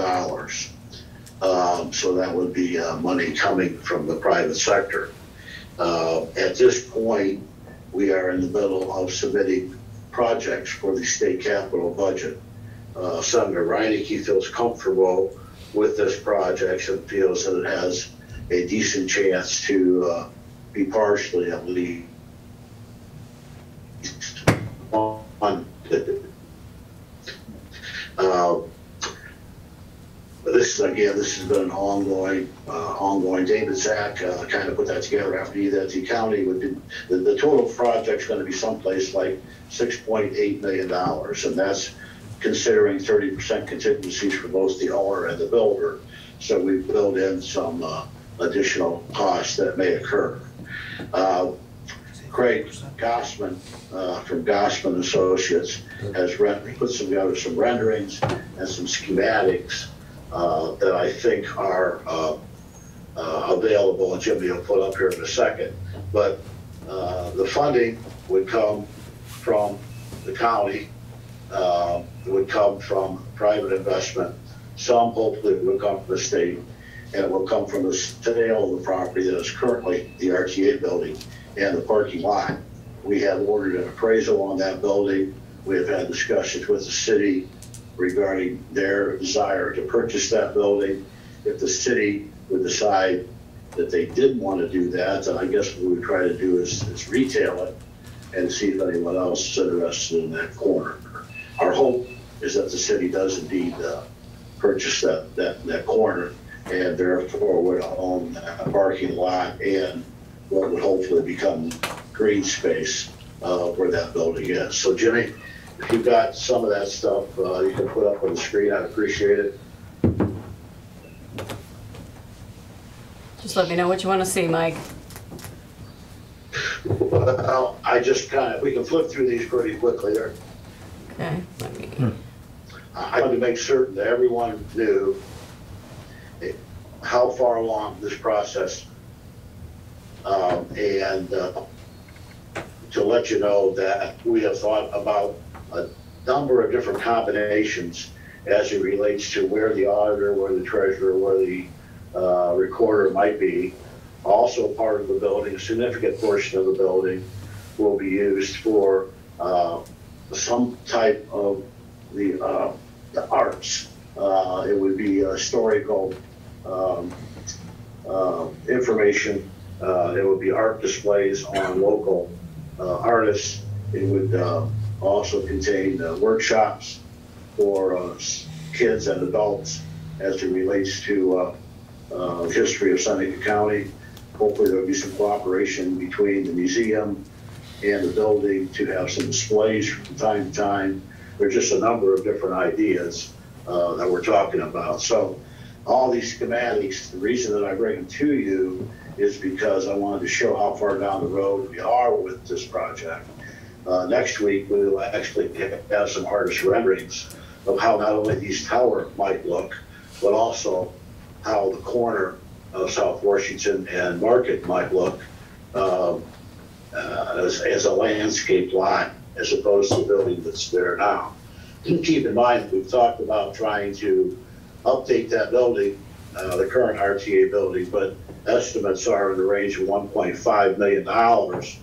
Um, So that would be uh, money coming from the private sector. Uh, At this point, we are in the middle of submitting projects for the state capital budget. Uh, Senator Reineke feels comfortable with this project and feels that it has a decent chance to uh, be partially at least funded. This is, again, this has been an ongoing, uh, ongoing, David Zach, uh, kind of put that together after he, that the county would be, the, the total project's gonna be someplace like six point eight million dollars, and that's considering thirty percent contingencies for both the owner and the builder. So we built in some, uh, additional costs that may occur. Uh, Craig Gossman, uh, from Gossman Associates has put together some renderings and some schematics, uh, that I think are, uh, uh, available, and Jimmy will put up here in a second. But, uh, the funding would come from the county, it would come from private investment. Some hopefully would come from the state, and it will come from the sale of the property that is currently the RTA building and the parking lot. We have ordered an appraisal on that building. We have had discussions with the city regarding their desire to purchase that building. If the city would decide that they didn't want to do that, then I guess what we would try to do is, is retail it and see if anyone else is interested in that corner. Our hope is that the city does indeed uh, purchase that, that, that corner and therefore would own a parking lot and what would hopefully become green space uh, where that building is. So Jimmy, if you've got some of that stuff, uh, you can put up on the screen, I'd appreciate it. Just let me know what you want to see, Mike. Well, I just kind of, we can flip through these pretty quickly there. Okay, let me, I wanted to make certain that everyone knew how far along this process. Um, and, uh, to let you know that we have thought about a number of different combinations as it relates to where the auditor, where the treasurer, where the, uh, recorder might be. Also part of the building, a significant portion of the building will be used for, uh, some type of the, uh, the arts. Uh, it would be uh, historical, um, uh, information. Uh, it would be art displays on local, artists. It would, also contain uh, workshops for, uh, kids and adults as it relates to, uh, uh, history of Seneca County. Hopefully there'll be some cooperation between the museum and the building to have some displays from time to time. There's just a number of different ideas uh, that we're talking about. So all these schematics, the reason that I bring them to you is because I wanted to show how far down the road we are with this project. Uh, Next week, we will actually have some artist renderings of how not only East Tower might look, but also how the corner of South Washington and Market might look um, uh, as, as a landscape lot as opposed to the building that's there now. Keep in mind, we've talked about trying to update that building, uh, the current RTA building, but estimates are in the range of one point five million dollars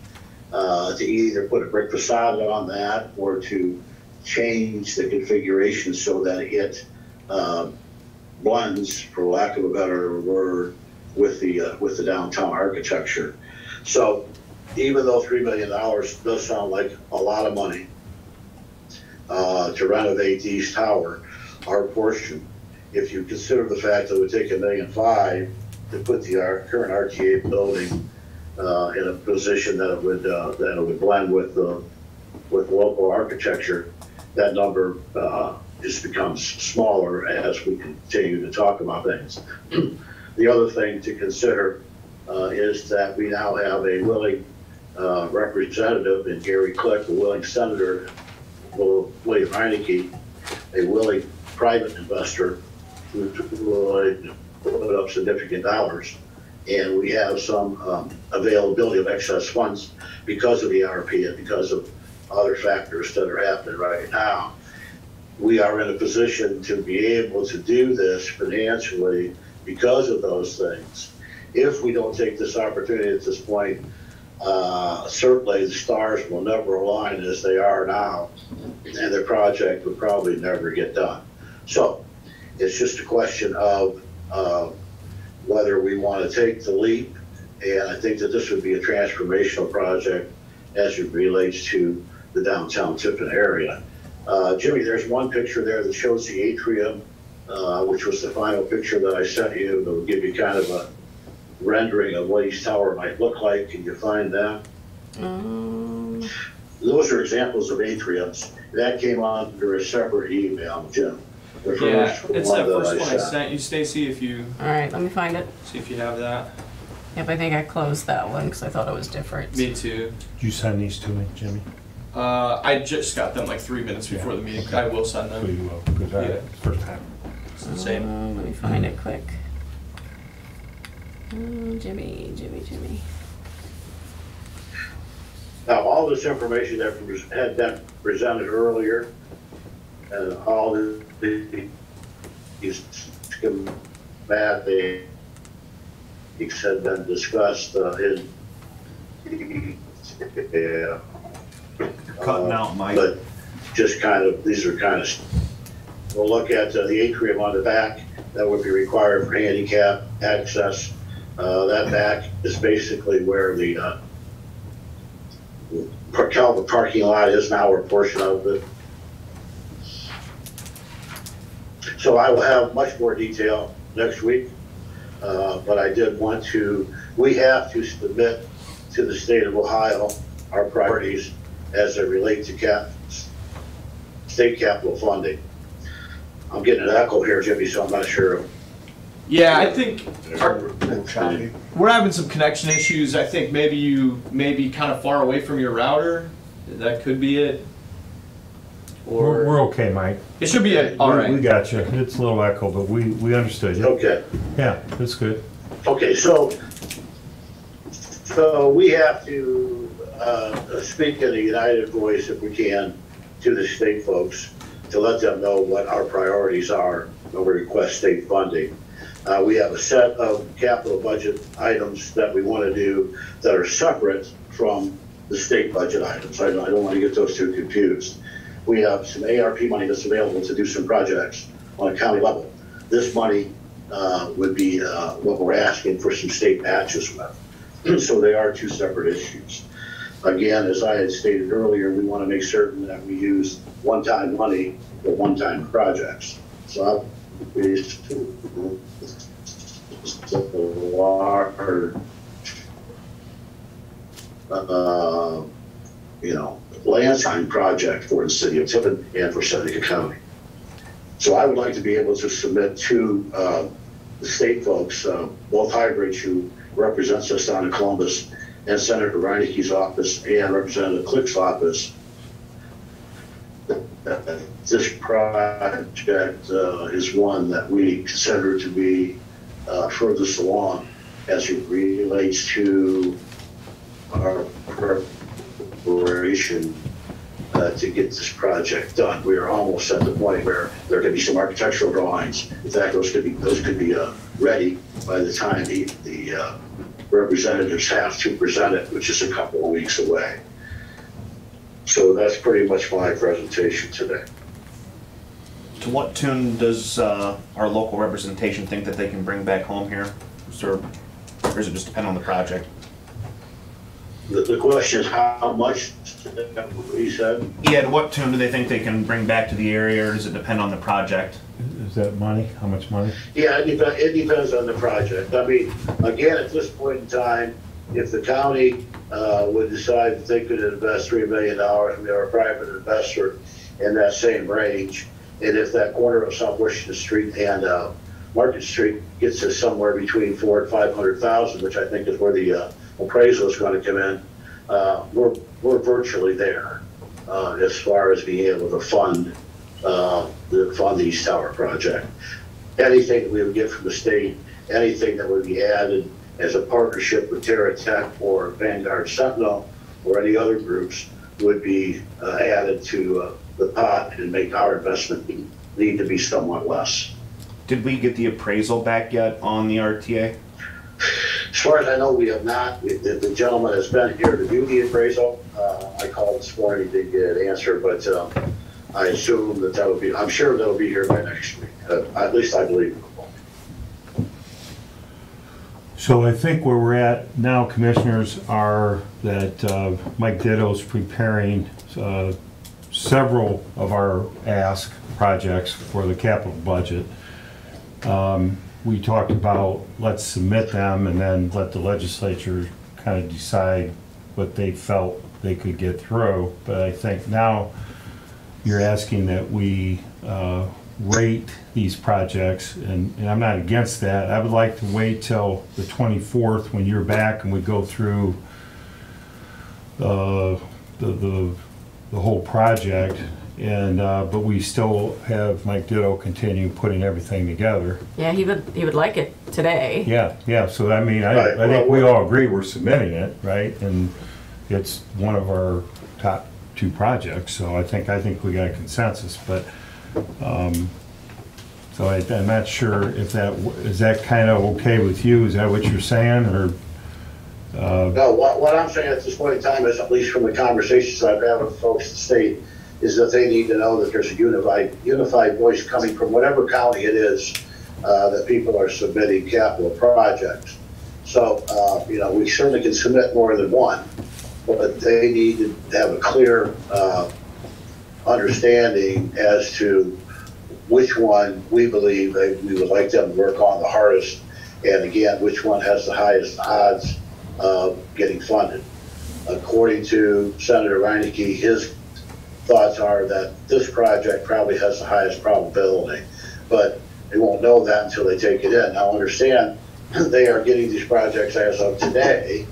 uh, to either put a brick facade on that or to change the configuration so that it uh, blends, for lack of a better word, with the, uh, with the downtown architecture. So even though three million dollars does sound like a lot of money uh, to renovate the East Tower, our portion, if you consider the fact that it would take a million five to put the our current RTA building uh, in a position that it would, uh, that it would blend with the, with local architecture, that number uh, just becomes smaller as we continue to talk about things. The other thing to consider uh, is that we now have a willing uh, representative in Gary Click, a willing senator, William Reineke, a willing private investor who would put up significant dollars. And we have some um, availability of excess funds because of the RP and because of other factors that are happening right now. We are in a position to be able to do this financially because of those things. If we don't take this opportunity at this point, uh, certainly the stars will never align as they are now, and the project would probably never get done. So it's just a question of uh, whether we want to take the leap, and I think that this would be a transformational project as it relates to the downtown Tiffin area. Uh, Jimmy, there's one picture there that shows the atrium, uh, which was the final picture that I sent you, that will give you kind of a rendering of what East Tower might look like. Can you find that? um, Those are examples of atriums. That came on under a separate email, Jim. The Yeah, it's one that first one I sent. sent you, Stacy. If you all right, let me find it. see if you have that. Yep, I think I closed that one because I thought it was different. Me too. Did you send these to me, Jimmy? Uh, I just got them like three minutes before Yeah, the meeting. okay. I will send So them. you will, because I, Yeah. first time. It's the same. Uh, let me find it quick. Uh, Jimmy, Jimmy, Jimmy. Now, all this information that was- had been presented earlier, and all the, the- these schematics had been discussed uh, in. Yeah. Cutting out, Mike. But just kind of, these are kind of, we'll look at uh, the atrium on the back, that would be required for handicap access. Uh, That back is basically where the uh, Calvin parking lot is now, or portion of it. So I will have much more detail next week. Uh, But I did want to, we have to submit to the state of Ohio our priorities as they relate to cap, state capital funding. I'm getting an echo here, Jimmy, so I'm not sure. Yeah, I think our- we're having some connection issues. I think maybe you may be kind of far away from your router. That could be it. We're, we're okay, Mike. it should be it. All We- We right. got you. It's a little echo, but we, we understood you. Okay. Yeah, that's good. Okay, so, so we have to, uh, speak in a united voice if we can to the state folks to let them know what our priorities are when we request state funding. Uh, we have a set of capital budget items that we want to do that are separate from the state budget items. I don't, I don't want to get those two confused. We have some ARP money that's available to do some projects on a county level. This money uh, would be uh, what we're asking for some state matches with. So they are two separate issues. Again, as I had stated earlier, we want to make certain that we use one-time money for one-time projects. So I'll be large, uh, you know, land project for the city of Tiffin and for Seneca County. So I would like to be able to submit to uh, the state folks, uh, both Highbridge, who represents us down in Columbus, and Senator Reineke's office and Representative Click's office. This project uh, is one that we consider to be uh, furthest along as it relates to our preparation uh, to get this project done. We are almost at the point where there could be some architectural drawings. In fact, those could be, those could be uh, ready by the time the, the uh, representatives have to present it, which is a couple of weeks away. So that's pretty much my presentation today. To what tune does uh, our local representation think that they can bring back home here? Sir, or does it just depend on the project? The, the question is how much, he said? Yeah, to what tune do they think they can bring back to the area, or does it depend on the project? Is that money? How much money? Yeah, it depends, it depends on the project. I mean, again, at this point in time, if the county, uh, would decide that they could invest three million dollars, we are a private investor in that same range. And if that corner of South Washington Street and, uh, Market Street gets us somewhere between four and five hundred thousand, which I think is where the, uh, appraisal is gonna come in, uh, we're, we're virtually there, uh, as far as being able to fund, uh, the, fund Tower project anything that we would get from the state, anything that would be added as a partnership with Terra Tech or Vanguard Sentinel or any other groups would be uh, added to uh, the pot and make our investment be- need to be somewhat less. Did we get the appraisal back yet on the RTA? As far as I know, we have not. We- The the gentleman has been here to do the appraisal. Uh, I called this morning, didn't get an answer, but um, I assume that that will be, I'm sure that'll be here by next week. Uh, At least I believe it. So I think where we're at now, commissioners, are that uh, Mike Ditto's preparing uh, several of our ask projects for the capital budget. Um, We talked about, let's submit them and then let the legislature kind of decide what they felt they could get through. But I think now you're asking that we uh, rate these projects, and and I'm not against that. I would like to wait till the 24th, when you're back, and we go through uh, the, the, the whole project, and, uh, but we still have Mike Ditto continue putting everything together. Yeah, he would, he would like it today. Yeah, yeah, so I mean, I, Right, I think we all agree we're submitting it, right? And it's one of our top two projects, so I think, I think we got a consensus, but, um, so I, I'm not sure if that, is that kind of okay with you? Is that what you're saying, or? uh, No, what, what I'm saying at this point in time is, at least from the conversations I've had with folks at the state, is that they need to know that there's a unified, unified voice coming from whatever county it is, uh, that people are submitting capital projects. So, uh, you know, we certainly can submit more than one, but they need to have a clear, uh, understanding as to which one we believe they, we would like them to work on the hardest, and again, which one has the highest odds of getting funded. According to Senator Reineke, his thoughts are that this project probably has the highest probability, but they won't know that until they take it in. Now, understand, they are getting these projects as of today,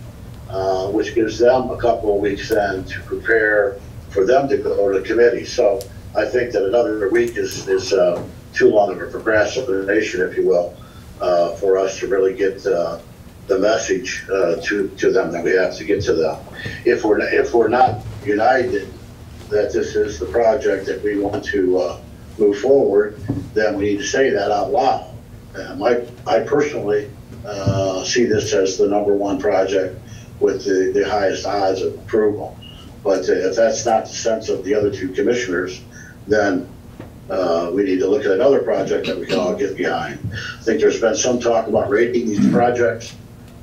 uh, which gives them a couple of weeks then to prepare for them to go to the committee. So I think that another week is, is uh, too long of a procrastination, if you will, uh, for us to really get uh, the message uh, to, to them that we have to get to them. If we're, if we're not united that this is the project that we want to uh, move forward, then we need to say that out loud. I, I personally uh, see this as the number one project with the, the highest odds of approval. But if that's not the sense of the other two commissioners, then uh, we need to look at another project that we can all get behind. I think there's been some talk about rating these projects.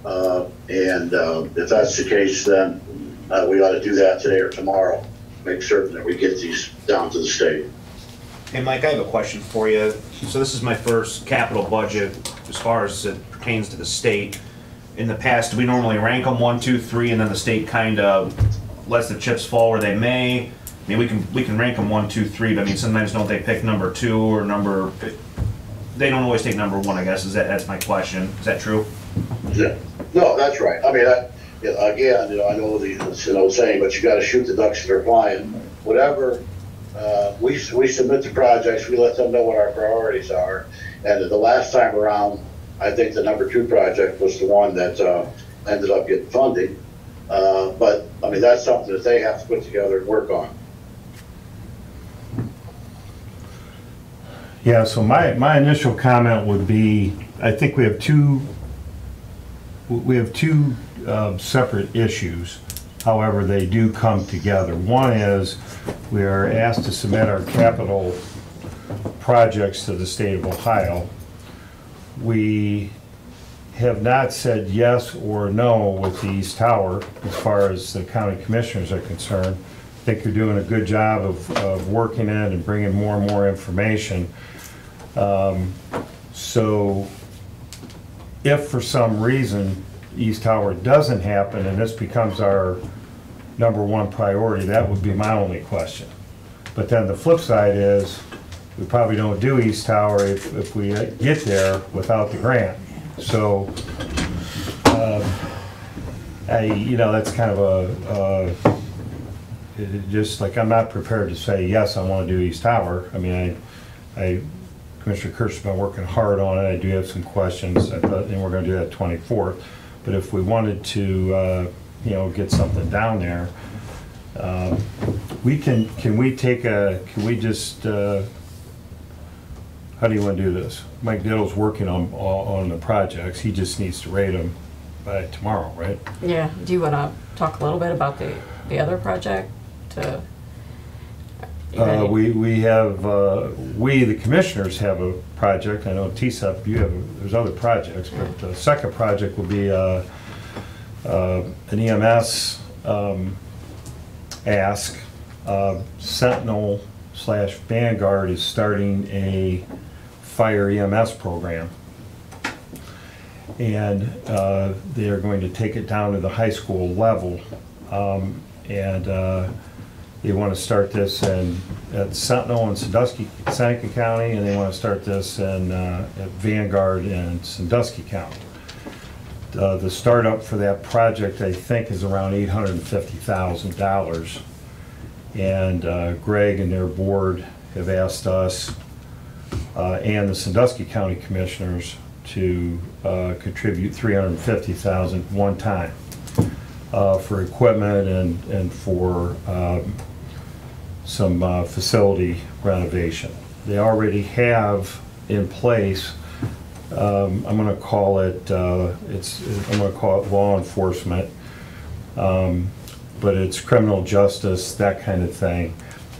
uh, And uh, if that's the case, then uh, we ought to do that today or tomorrow. Make certain that we get these down to the state. Hey, Mike, I have a question for you. So this is my first capital budget as far as it pertains to the state. In the past, we normally rank them one, two, three, and then the state kind of lets the chips fall where they may. I mean, we can, we can rank them one, two, three, but I mean, sometimes don't they pick number two or number, they don't always take number one, I guess, is that, that's my question. Is that true? Yeah. No, that's right. I mean, I, again, you know, I know the, it's an old saying, but you gotta shoot the ducks that are flying. Whatever, uh, we, we submit the projects, we let them know what our priorities are. And the last time around, I think the number two project was the one that, uh, ended up getting funding. Uh, but, I mean, that's something that they have to put together and work on. Yeah, so my, my initial comment would be, I think we have two, we have two uh, separate issues. However, they do come together. One is, we are asked to submit our capital projects to the state of Ohio. We have not said yes or no with the East Tower as far as the county commissioners are concerned. I think you're doing a good job of, of working in and bringing more and more information. Um, So if for some reason East Tower doesn't happen and this becomes our number one priority, that would be my only question. But then the flip side is, we probably don't do East Tower if, if we get there without the grant. So, um, I, you know, that's kind of a, just like, I'm not prepared to say, yes, I want to do East Tower. I mean, I, I, Commissioner Kirsch's been working hard on it. I do have some questions, thought- and we're going to do that 24th. But if we wanted to, uh, you know, get something down there, um, we can, can we take a, can we just, uh, how do you want to do this? Mike Ditto's working on, on the projects. He just needs to rate them by tomorrow, right? Yeah, do you wanna talk a little bit about the, the other project to? Uh, we, we have, uh, we, the commissioners, have a project, I know TSEP, you have, there's other projects, but the second project will be, uh, uh, an EMS, um, ask. Uh, Sentinel slash Vanguard is starting a fire EMS program. And, uh, they are going to take it down to the high school level. Um, and, uh, they want to start this in, at Sentinel in Sandusky, Seneca County, and they want to start this in, uh, at Vanguard in Sandusky County. Uh, the startup for that project, I think, is around eight hundred and fifty thousand dollars. And, uh, Greg and their board have asked us, uh, and the Sandusky County Commissioners to, uh, contribute three hundred fifty thousand one time, uh, for equipment and, and for, um, some uh, facility renovation. They already have in place, um, I'm gonna call it, uh, it's, I'm gonna call it law enforcement, um, but it's criminal justice, that kind of thing.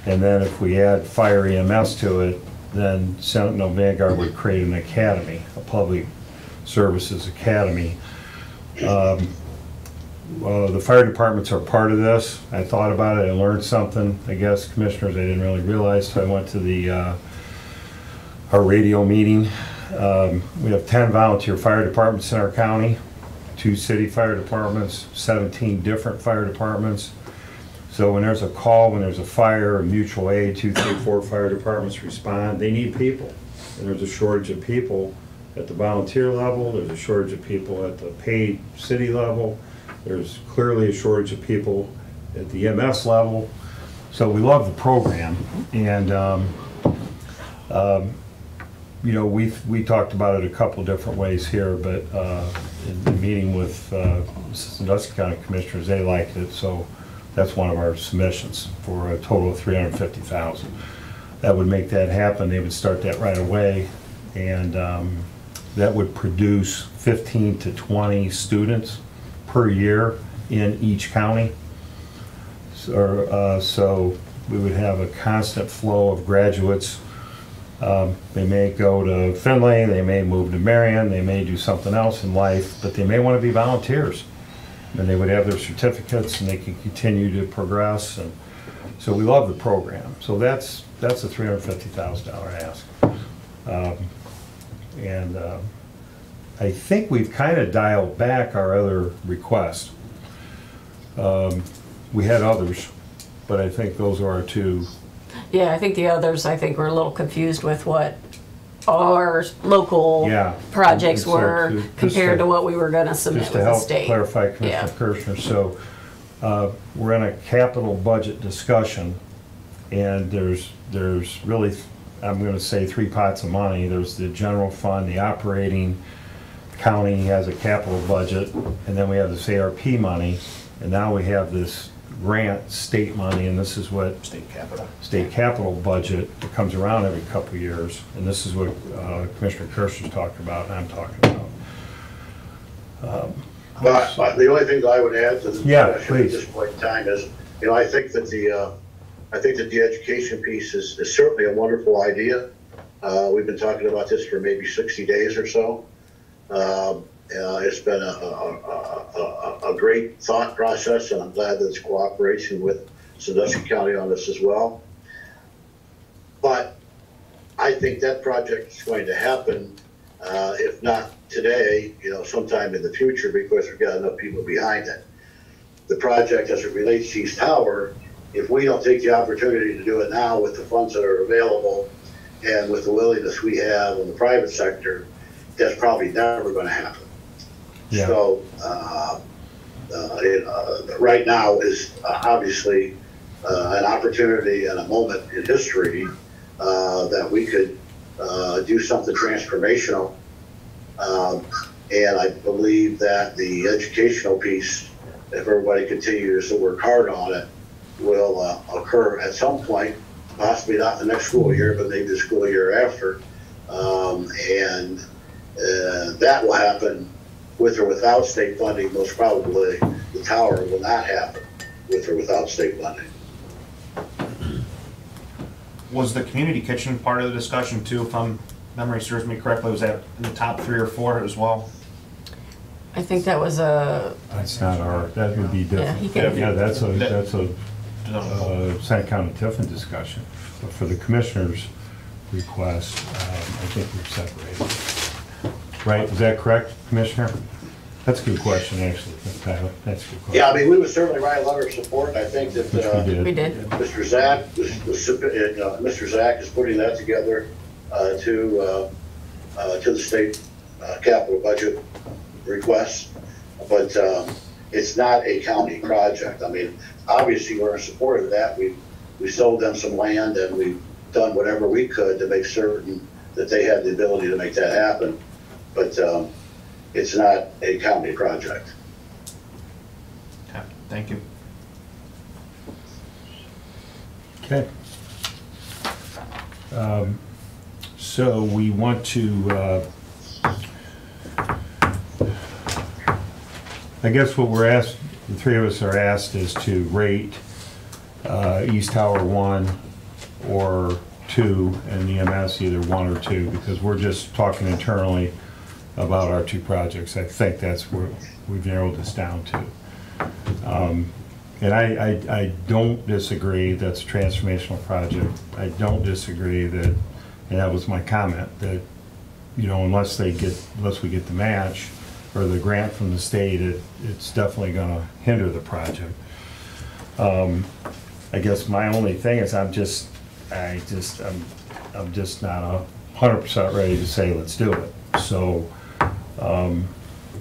And then if we add fire EMS to it, then Sentinel Vanguard would create an academy, a public services academy. Um, uh, the fire departments are part of this. I thought about it, I learned something, I guess, commissioners, I didn't really realize, so I went to the, uh, our radio meeting. Um, We have 10 volunteer fire departments in our county, two city fire departments, 17 different fire departments. So when there's a call, when there's a fire, mutual aid, two, three, four fire departments respond, they need people. And there's a shortage of people at the volunteer level, there's a shortage of people at the paid city level, there's clearly a shortage of people at the EMS level. So we love the program, and, um, um, you know, we, we talked about it a couple different ways here, but uh, in the meeting with uh, Sandusky County Commissioners, they liked it, so that's one of our submissions for a total of 350,000. That would make that happen, they would start that right away, and um, that would produce 15 to 20 students per year in each county. So, uh, so we would have a constant flow of graduates. Um, They may go to Findlay, they may move to Marion, they may do something else in life, but they may want to be volunteers. And they would have their certificates and they can continue to progress and, so we love the program. So that's, that's a three hundred fifty thousand dollar ask. Um, And um, I think we've kind of dialed back our other requests. Um, We had others, but I think those are our two. Yeah, I think the others, I think, were a little confused with what our local Yeah. projects So were to- just compared to- to what we were gonna submit Just with to the help state. clarify Yeah. Commissioner Kirschner, so uh, we're in a capital budget discussion, and there's, there's really, I'm gonna say three pots of money. There's the general fund, the operating, county has a capital budget, and then we have this ARP money, and now we have this grant state money, and this is what State capital. state capital budget that comes around every couple of years, and this is what uh, Commissioner Kirschner's talking about, and I'm talking about. Um, But, but the only thing I would add to the Yeah, discussion at this point in time is, you know, I think that the, uh, I think that the education piece is, is certainly a wonderful idea. Uh, we've been talking about this for maybe sixty days or so. Um, uh, it's been a, a, a, a, great thought process, and I'm glad it's cooperation with Sandusky County on this as well. But I think that project is going to happen, uh, if not today, you know, sometime in the future, because we've got enough people behind it. The project as it relates to East Tower, if we don't take the opportunity to do it now with the funds that are available and with the willingness we have in the private sector, that's probably never gonna happen. Yeah. So, uh, uh, it, uh, right now is uh, obviously, uh, an opportunity and a moment in history, uh, that we could, uh, do something transformational. Um, and I believe that the educational piece, if everybody continues to work hard on it, will, uh, occur at some point, possibly not the next school year, but maybe the school year after. Um, and, uh, that will happen with or without state funding, most probably the tower will not happen with or without state funding. Was the community kitchen part of the discussion too, if I'm, memory serves me correctly, was that in the top three or four as well? I think that was a, That's not our, that would be Yeah, he different. can- Yeah, that's a, that's a No. uh, Seneca County Tiffin discussion. But for the commissioner's request, um, I think we're separated. Right, is that correct, Commissioner? That's a good question, actually, Tyler. That's a good question. Yeah, I mean, we would certainly write a letter of support. I think that, Which uh, we did. we did. Mr. Zach, was- was uh, Mr. Zach is putting that together uh, to, uh, uh, to the state uh, capital budget requests. But um, it's not a county project. I mean, obviously, we're in support of that. We, we sold them some land and we've done whatever we could to make certain that they had the ability to make that happen. But um, it's not a county project. Okay, thank you. Okay. Um, So we want to, uh, I guess what we're asked, the three of us are asked is to rate uh, East Tower 1 or 2 and the EMS either 1 or 2, because we're just talking internally about our two projects. I think that's where we've narrowed this down to. Um, And I, I, I don't disagree that's a transformational project. I don't disagree that And that was my comment, that, you know, unless they get, unless we get the match or the grant from the state, it, it's definitely gonna hinder the project. Um, I guess my only thing is I'm just, I just, I'm, I'm just not a hundred percent ready to say, let's do it. So,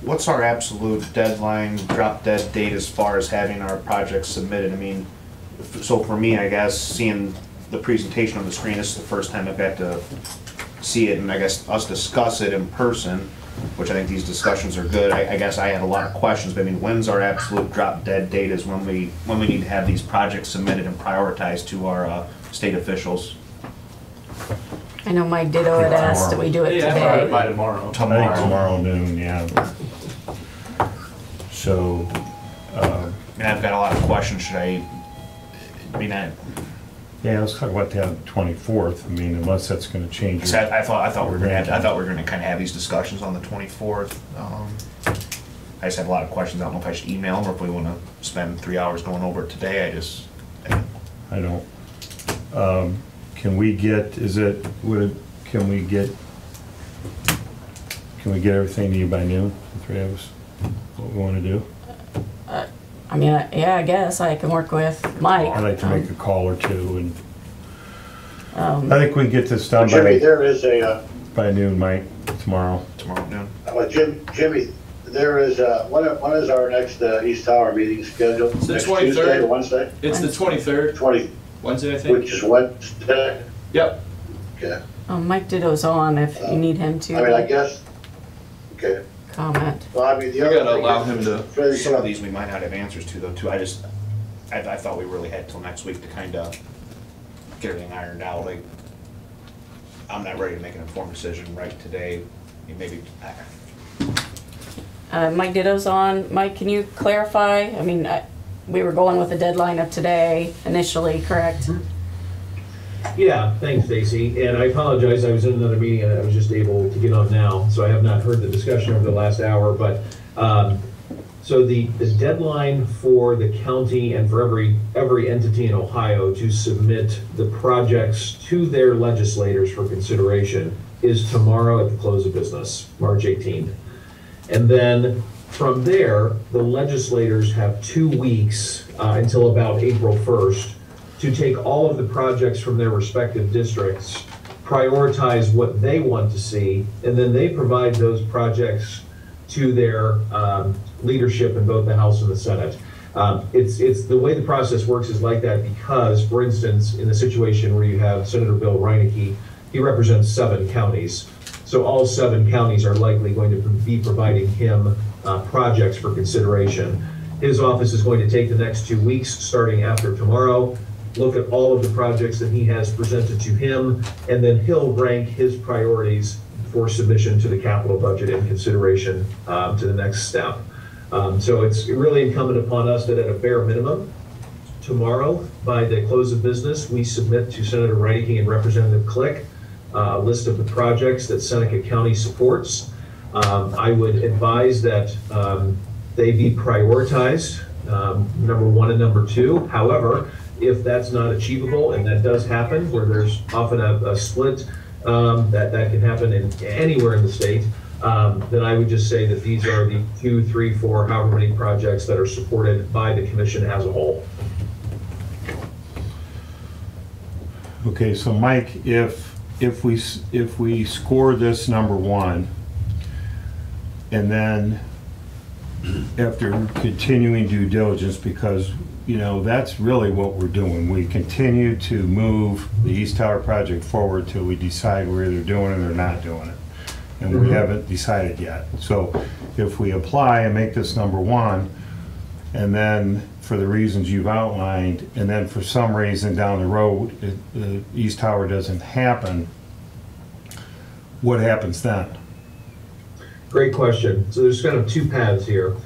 What's our absolute deadline, drop dead date as far as having our projects submitted? I mean, f- so for me, I guess, seeing the presentation on the screen, this is the first time I've got to see it, and I guess us discuss it in person, which I think these discussions are good. I, I guess I had a lot of questions, but I mean, when's our absolute drop dead date is when we, when we need to have these projects submitted and prioritized to our, uh, state officials? I know Mike Ditto had asked that we do it Yeah, by, today. by tomorrow. I think tomorrow noon, yeah. So, uh, And I've got a lot of questions, should I, I mean, I, yeah, let's talk about the twenty-fourth, I mean, unless that's gonna change. So I I thought, I thought we were gonna have, I thought we were gonna kinda have these discussions on the twenty-fourth. Um, I just have a lot of questions, I don't know if I should email them or if we wanna spend three hours going over it today, I just, I don't, um, can we get, is it, would, it- can we get, can we get everything to you by noon, the three of us? What we wanna do? I mean, I- yeah, I guess I can work with Mike. I'd like to make a call or two, and Um, I think we can get this done Jimmy, by, there is a, uh, by noon, Mike, tomorrow. tomorrow noon. uh, Jim, Jimmy, there is, uh, when, when is our next, uh, East Tower meeting scheduled? It's the Next 23rd. Tuesday or Wednesday? It's the twenty-third, Twenty, Wednesday, I think. which is Wednesday? Yep. Okay. um, Mike Ditto's on if you need him to. I mean, I to guess, okay. comment. Well, I mean, the We other gotta thing allow is- him to- for the- Some of these we might not have answers to though, too, I just, I, I thought we really had till next week to kinda get everything ironed out, like, I'm not ready to make an informed decision right today, I mean, maybe, I- Uh, Mike Ditto's on. Mike, can you clarify? I mean, I, we were going with a deadline of today initially, correct? Yeah, thanks, Stacy. And I apologize, I was in another meeting and I was just able to get on now, so I have not heard the discussion over the last hour, but, um, so the, the deadline for the county and for every, every entity in Ohio to submit the projects to their legislators for consideration is tomorrow at the close of business, March 18th. And then from there, the legislators have two weeks uh, until about April 1st to take all of the projects from their respective districts, prioritize what they want to see, and then they provide those projects to their um, leadership in both the House and the Senate. Um, It's, it's, the way the process works is like that because, for instance, in the situation where you have Senator Bill Reineke, he represents seven counties. So all seven counties are likely going to be providing him uh, projects for consideration. His office is going to take the next two weeks, starting after tomorrow, look at all of the projects that he has presented to him, and then he'll rank his priorities for submission to the capital budget in consideration um, to the next step. Um, So it's really incumbent upon us that at a bare minimum, tomorrow, by the close of business, we submit to Senator Reineke and Representative Click uh, a list of the projects that Seneca County supports. Um, I would advise that um, they be prioritized, um, number one and number two. However, if that's not achievable, and that does happen, where there's often a, a split, um, that, that can happen in, anywhere in the state, um, then I would just say that these are the two, three, four, however many projects that are supported by the commission as a whole. Okay, so Mike, if, if we, if we score this number one, and then after continuing due diligence, because, you know, that's really what we're doing. We continue to move the East Tower project forward till we decide we're either doing it or not doing it. And we Mhm. haven't decided yet. So if we apply and make this number one, and then for the reasons you've outlined, and then for some reason down the road, it- the East Tower doesn't happen, what happens then? Great question. So there's kind of two paths here.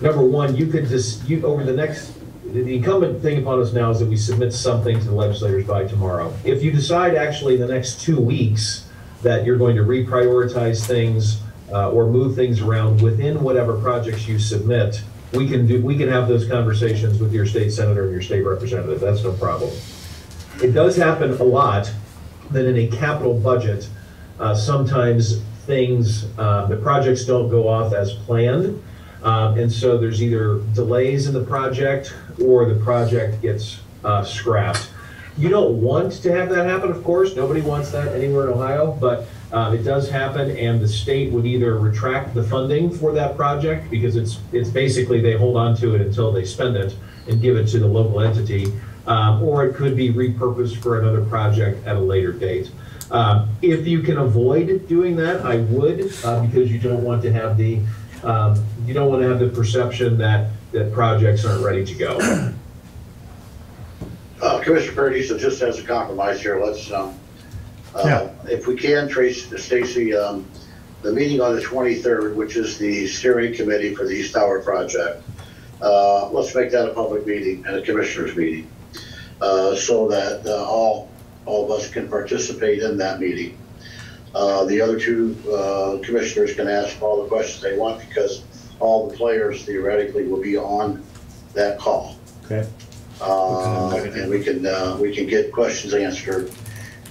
Number one, you could just, you, over the next, the incumbent thing upon us now is that we submit something to the legislators by tomorrow. If you decide actually in the next two weeks that you're going to reprioritize things uh, or move things around within whatever projects you submit, we can do, we can have those conversations with your state senator and your state representative. That's no problem. It does happen a lot that in a capital budget, uh, sometimes things, uh, the projects don't go off as planned. Um, And so there's either delays in the project or the project gets uh, scrapped. You don't want to have that happen, of course, nobody wants that anywhere in Ohio, but uh, it does happen, and the state would either retract the funding for that project, because it's, it's basically, they hold on to it until they spend it and give it to the local entity, um, or it could be repurposed for another project at a later date. Um, If you can avoid doing that, I would, uh, because you don't want to have the, um, you don't want to have the perception that, that projects aren't ready to go. Uh, Commissioner Purdy, so just as a compromise here, let's, um, Yeah. uh, if we can, Tracy, Stacy, um, the meeting on the twenty-third, which is the steering committee for the East Tower project, uh, let's make that a public meeting and a commissioners meeting, uh, so that, uh, all, all of us can participate in that meeting. Uh, the other two, uh, commissioners can ask all the questions they want, because all the players theoretically will be on that call. Okay. Uh, and we can, uh, we can get questions answered.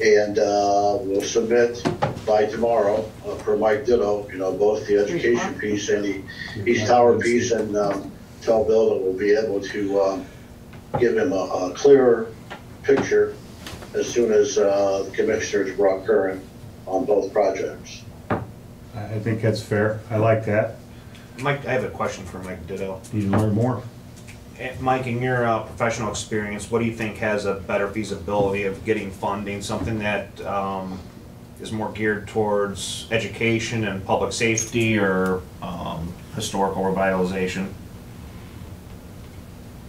And, uh, we'll submit by tomorrow, uh, for Mike Ditto, you know, both the education piece and the East Tower piece, and, um, tell Bill that we'll be able to, um, give him a, a clearer picture as soon as, uh, the commissioners brought current on both projects. I I think that's fair. I like that. Mike, I have a question for Mike Ditto. Need to learn more. Mike, in your uh, professional experience, what do you think has a better feasibility of getting funding? Something that um, is more geared towards education and public safety or um, historical revitalization?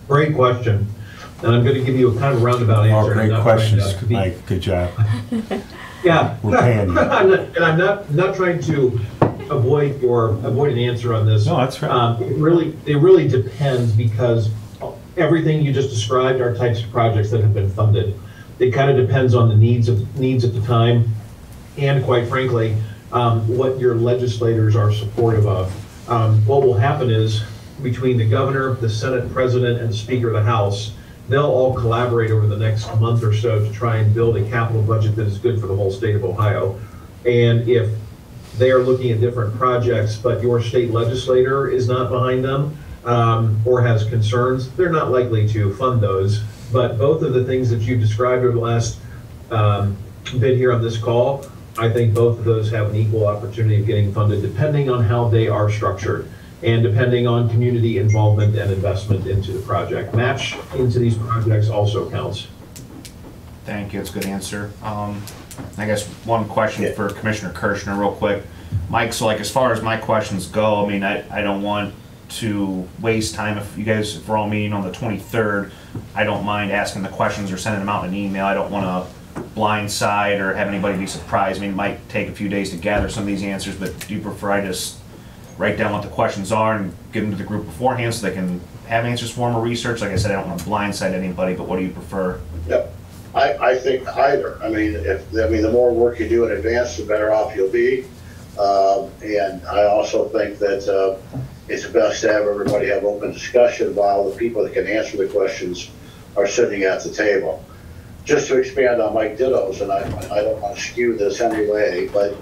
Great question. And I'm going to give you a kind of roundabout All answer. I'm great trying to questions, Mike. Good job. Yeah. We're paying you. I'm not- And I'm not, not trying to avoid your, avoid an answer on this. No, that's right. Um, It really, it really depends because everything you just described are types of projects that have been funded. It kind of depends on the needs of, needs at the time and quite frankly, um, what your legislators are supportive of. Um, What will happen is between the governor, the Senate president, and the Speaker of the House, they'll all collaborate over the next month or so to try and build a capital budget that is good for the whole state of Ohio. And if they are looking at different projects, but your state legislator is not behind them um, or has concerns, they're not likely to fund those. But both of the things that you've described over the last um, bit here on this call, I think both of those have an equal opportunity of getting funded, depending on how they are structured and depending on community involvement and investment into the project. Match into these projects also counts. Thank you, it's a good answer. Um, I guess one question for Commissioner Kirschner, real quick. Mike, so like, as far as my questions go, I mean, I, I don't want to waste time if you guys, if we're all meeting on the twenty-third, I don't mind asking the questions or sending them out in an email. I don't wanna blindside or have anybody be surprised. I mean, it might take a few days to gather some of these answers, but do you prefer I just write down what the questions are and give them to the group beforehand so they can have answers for them or research? Like I said, I don't wanna blindside anybody, but what do you prefer? Yep. I, I think either. I mean, if, I mean, the more work you do in advance, the better off you'll be. Um, and I also think that, uh, it's best to have everybody have open discussion while the people that can answer the questions are sitting at the table. Just to expand on Mike Ditto's, and I, I don't want to skew this anyway, but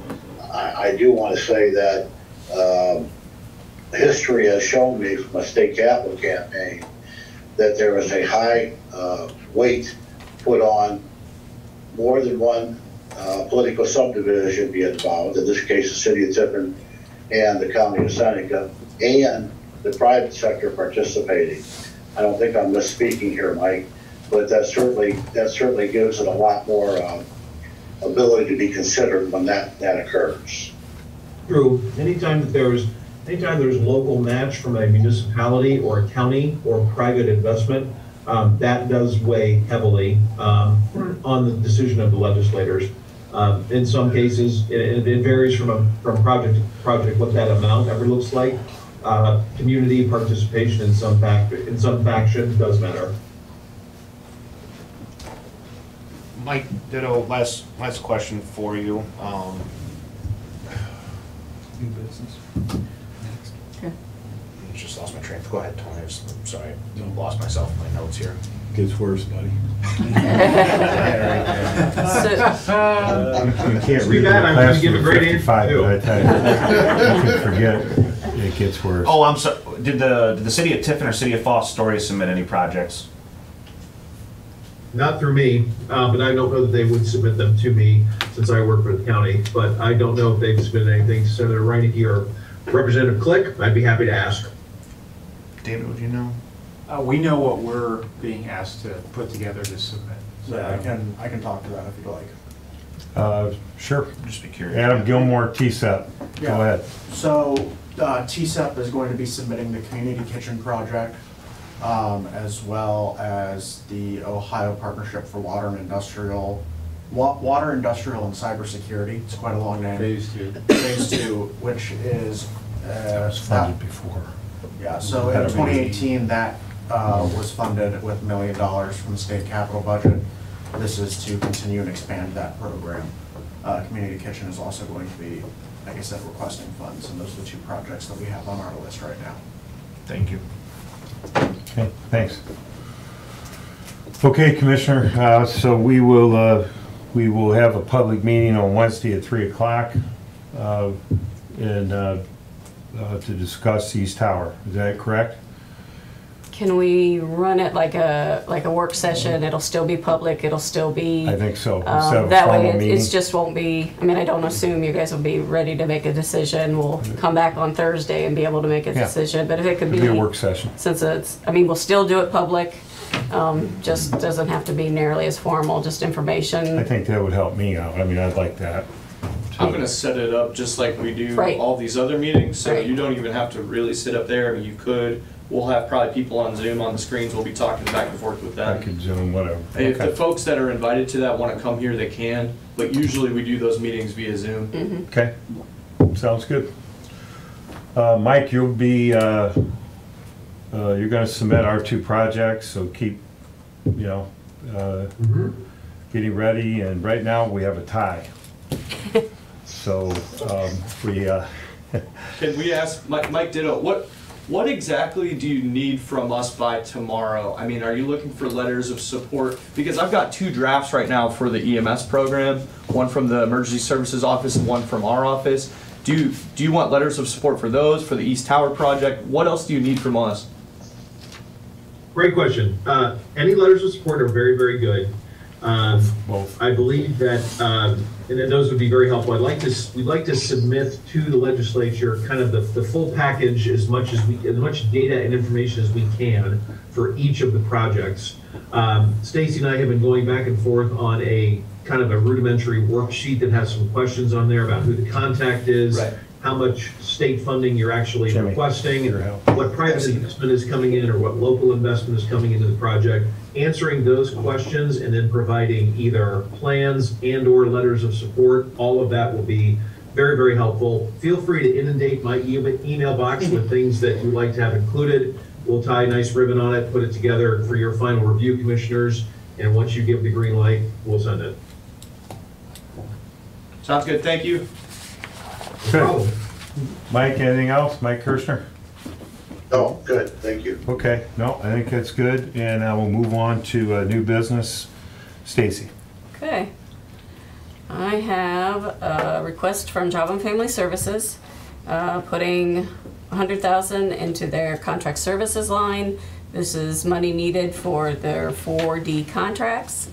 I, I do want to say that, um, history has shown me from a state capital campaign that there is a high, uh, weight put on more than one uh, political subdivision be involved, in this case, the city of Tiffin and the county of Seneca, and the private sector participating. I don't think I'm misspeaking here, Mike, but that certainly, that certainly gives it a lot more uh, ability to be considered when that, that occurs. True, anytime that there's, anytime there's local match from a municipality or a county or private investment, um, that does weigh heavily, um, on the decision of the legislators. Um, in some cases, it, it varies from a, from project to project, what that amount ever looks like. Uh, community participation in some fact, in some faction does matter. Mike, Ditto, last, last question for you. New business. Just lost my train, go ahead, Tony, I'm s- I'm sorry, lost myself in my notes here. gets worse, buddy. So, You can't Too read bad, I'm gonna give a of great answer, 55 too. by the time you can forget, it gets worse. Oh, I'm sorry, did the, did the city of Tiffin or city of Fostoria submit any projects? Not through me, uh, but I don't know that they would submit them to me since I work for the county. But I don't know if they've submitted anything. To Senator Reineke or Representative Click, I'd be happy to ask. David, would you know? Uh, we know what we're being asked to put together to submit. So I can, I can talk to that if you'd like. Uh, Sure. Just be curious. Adam Gilmore, TSEP, go ahead. So, uh, TSEP is going to be submitting the community kitchen project, um, as well as the Ohio Partnership for Water and Industrial, Wa- Water, Industrial and Cybersecurity, it's quite a long name. Phase two. Phase two, which is, uh, That was funded before. Yeah, so in 2018, that uh, was funded with a million dollars from the state capital budget. This is to continue and expand that program. Uh, Community Kitchen is also going to be, like I said, requesting funds, and those are the two projects that we have on our list right now. Thank you. Okay, thanks. Okay, Commissioner, uh, so we will, uh, we will have a public meeting on Wednesday at 3 o'clock uh, and uh, uh, to discuss East Tower. Is that correct? Can we run it like a, like a work session? It'll still be public, it'll still be. I think so. Um, Instead of a That way, formal it meeting. it's just won't be, I mean, I don't assume you guys will be ready to make a decision. We'll come back on Thursday and be able to make a Yeah. decision, but if it could It'll be. be a work session. Since it's, I mean, we'll still do it public, um, just doesn't have to be nearly as formal, just information. I information. think that would help me out. I mean, I'd like that. I'm gonna set it up just like we do Right. all these other meetings, so Right. you don't even have to really sit up there. I mean, you could. We'll have probably people on Zoom on the screens. We'll be talking back and forth with I them. could Zoom, whatever. If the Okay. folks that are invited to that wanna come here, they can, but usually we do those meetings via Zoom. Mm-hmm. Okay, sounds good. Uh, Mike, you'll be, uh, uh, you're gonna submit our two projects, so keep, you know, uh, getting ready, and right now, we have a tie. So, um, we, uh, Can we ask, Mike, Mike Ditto, what, what exactly do you need from us by tomorrow? I mean, are you looking for letters of support? Because I've got two drafts right now for the EMS program, one from the Emergency Services Office and one from our office. Do you, do you want letters of support for those, for the East Tower project? What else do you need from us? Great question. Uh, Any letters of support are very, very good. Um, both. I believe that, um, and then those would be very helpful. I'd like to, we'd like to submit to the legislature kind of the, the full package as much as we, as much data and information as we can for each of the projects. Um, Stacy and I have been going back and forth on a kind of a rudimentary worksheet that has some questions on there about who the contact is, Right. how much state funding you're actually Jimmy, requesting, your help. what private investment is coming in or what local investment is coming into the project, answering those questions and then providing either plans and/or letters of support. All of that will be very, very helpful. Feel free to inundate my e- email box with things that you'd like to have included. We'll tie a nice ribbon on it, put it together for your final review, commissioners, and once you give the green light, we'll send it. Sounds good, thank you. good. Mike, anything else? Mike Kirschner? Oh, good, thank you. Okay, no, I think that's good, and I will move on to uh, new business. Stacy? Okay. I have a request from Job and Family Services, uh, putting hundred thousand into their contract services line. This is money needed for their four D contracts.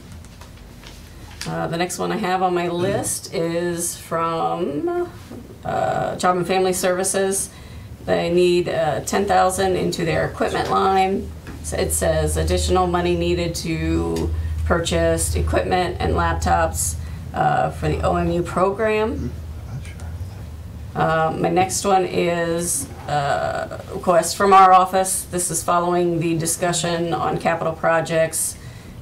Uh, the next one I have on my list is from, uh, Job and Family Services. They need, uh, ten thousand into their equipment line. It says additional money needed to purchase equipment and laptops, uh, for the OMU program. Uh, My next one is uh, a request from our office. This is following the discussion on capital projects,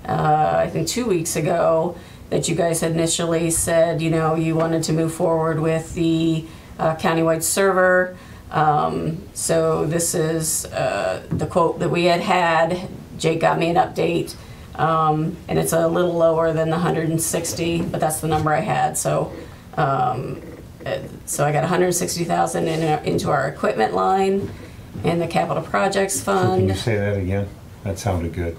uh, I think two weeks ago, that you guys had initially said, you know, you wanted to move forward with the uh, countywide server. Um, So this is uh, the quote that we had had. Jake got me an update. Um, And it's a little lower than the 160, but that's the number I had. So um, uh, so I got 160,000 in, our- into our equipment line and the capital projects fund. Can you say that again? That sounded good.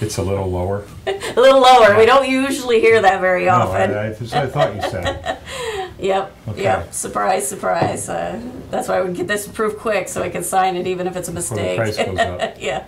It's a little lower. A little lower. We don't usually hear that very No, often. I, I, I thought you said. Yep, Okay. yep. Surprise, surprise. Uh, that's why I would get this approved quick so I can sign it even if it's a mistake. price goes up. yeah.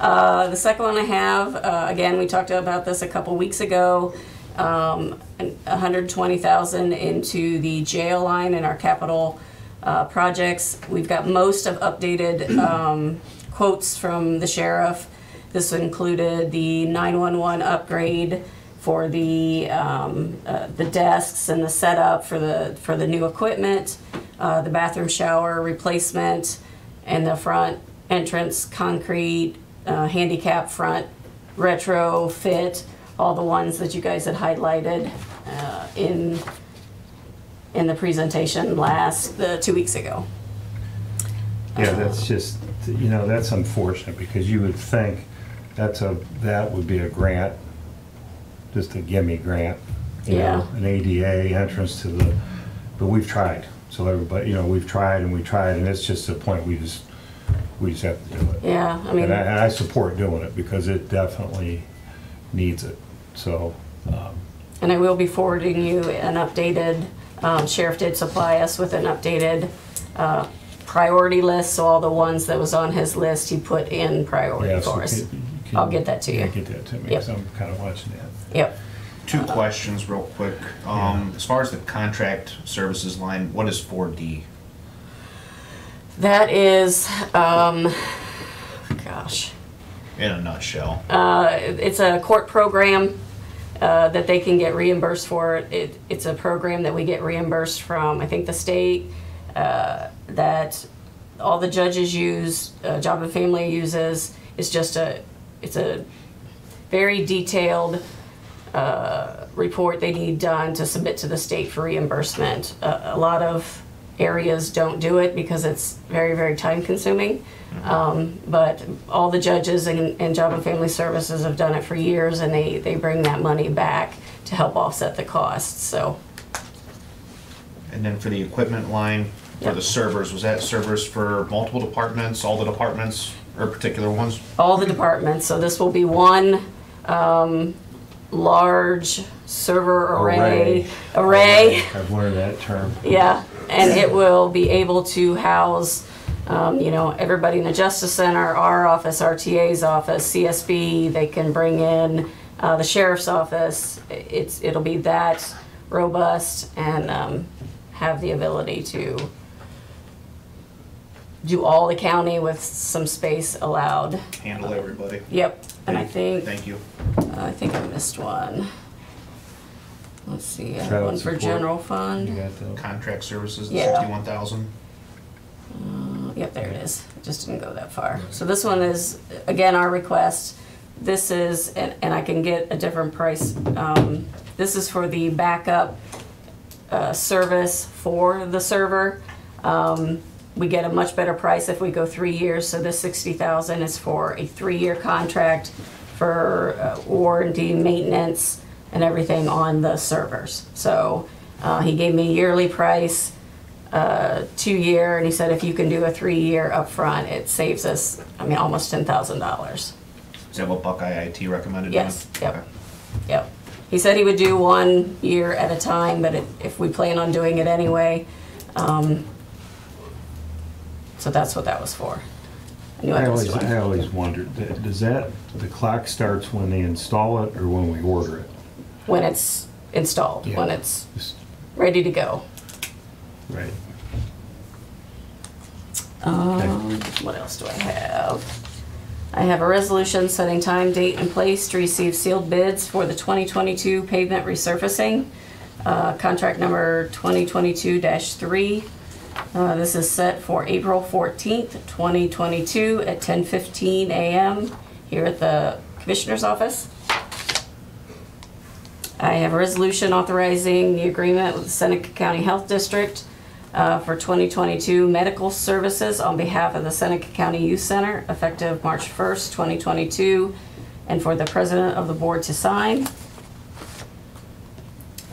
Uh, the second one I have, uh, again, we talked about this a couple weeks ago. Um, 120,000 into the jail line in our capital uh, projects. We've got most of updated um, quotes from the sheriff. This included the 911 upgrade for the um, uh, the desks and the setup for the for the new equipment, uh, the bathroom shower replacement, and the front entrance concrete, uh, handicap front retrofit, all the ones that you guys had highlighted uh, in in the presentation last uh, two weeks ago. Yeah, that's just, you know, that's unfortunate because you would think that's a, that would be a grant, just a gimme grant. you know, An ADA entrance to the, but we've tried. So everybody, you know, we've tried and we tried and it's just a point we just, we just have to do it. Yeah, I mean. And I, and I support doing it because it definitely needs it. So, um, And I will be forwarding you an updated, um, Sheriff did supply us with an updated uh, priority list, so all the ones that was on his list, he put in priority yeah, so for us. can- can- I'll get that to yeah, you. Get that to me, Yep. because I'm kind of watching that. Yep. Two questions real quick. Um, as far as the contract services line, what is four D? That is, um, gosh, In a nutshell. uh, it's a court program uh, that they can get reimbursed for. It, it's a program that we get reimbursed from, I think, the state, uh, that all the judges use, uh, Job and Family uses. It's just a, it's a very detailed uh, report they need done to submit to the state for reimbursement. A, a lot of areas don't do it because it's very, very time consuming. Um, but all the judges and, and Job and Family Services have done it for years and they, they bring that money back to help offset the costs, so. And then for the equipment line, for Yep. the servers, was that servers for multiple departments, all the departments, or particular ones? all the departments, so this will be one, um, large server array, array. I've learned that term. Yeah, and it will be able to house, um, you know, everybody in the Justice Center, our office, RTA's office, CSB, they can bring in, uh, the sheriff's office. It's, it'll be that robust and, um, have the ability to do all the county with some space allowed. Handle everybody. Yep, and I think, Thank you. I think I missed one. Let's see, I have Child one for support. general You fund. got the, Contract services, the Yeah. sixty-one thousand. Uh, Yep, there it is. It Just didn't go that far. So this one is, again, our request. This is, and, and I can get a different price. Um, this is for the backup, uh, service for the server. Um, we get a much better price if we go three years, so this sixty thousand is for a three-year contract for uh, warranty, maintenance, and everything on the servers. So, uh, he gave me a yearly price, uh, two-year, and he said if you can do a three-year upfront, it saves us, I mean, almost ten thousand dollars. Is that what Buckeye IT recommended? Yes, doing? yep. Yep. He said he would do one year at a time, but it- if we plan on doing it anyway, um, so that's what that was for. I I always, doing. I always wondered, does that, the clock starts when they install it or when we order it? When it's installed, when it's ready to go. Right. Um, what else do I have? I have a resolution setting time, date, and place to receive sealed bids for the 2022 pavement resurfacing. Uh, Contract number 2022-3. Uh, This is set for April 14th, 2022 at 10:15 a.m. here at the Commissioner's Office. I have a resolution authorizing the agreement with the Seneca County Health District uh, for 2022 medical services on behalf of the Seneca County Youth Center effective March 1st, 2022, and for the president of the board to sign.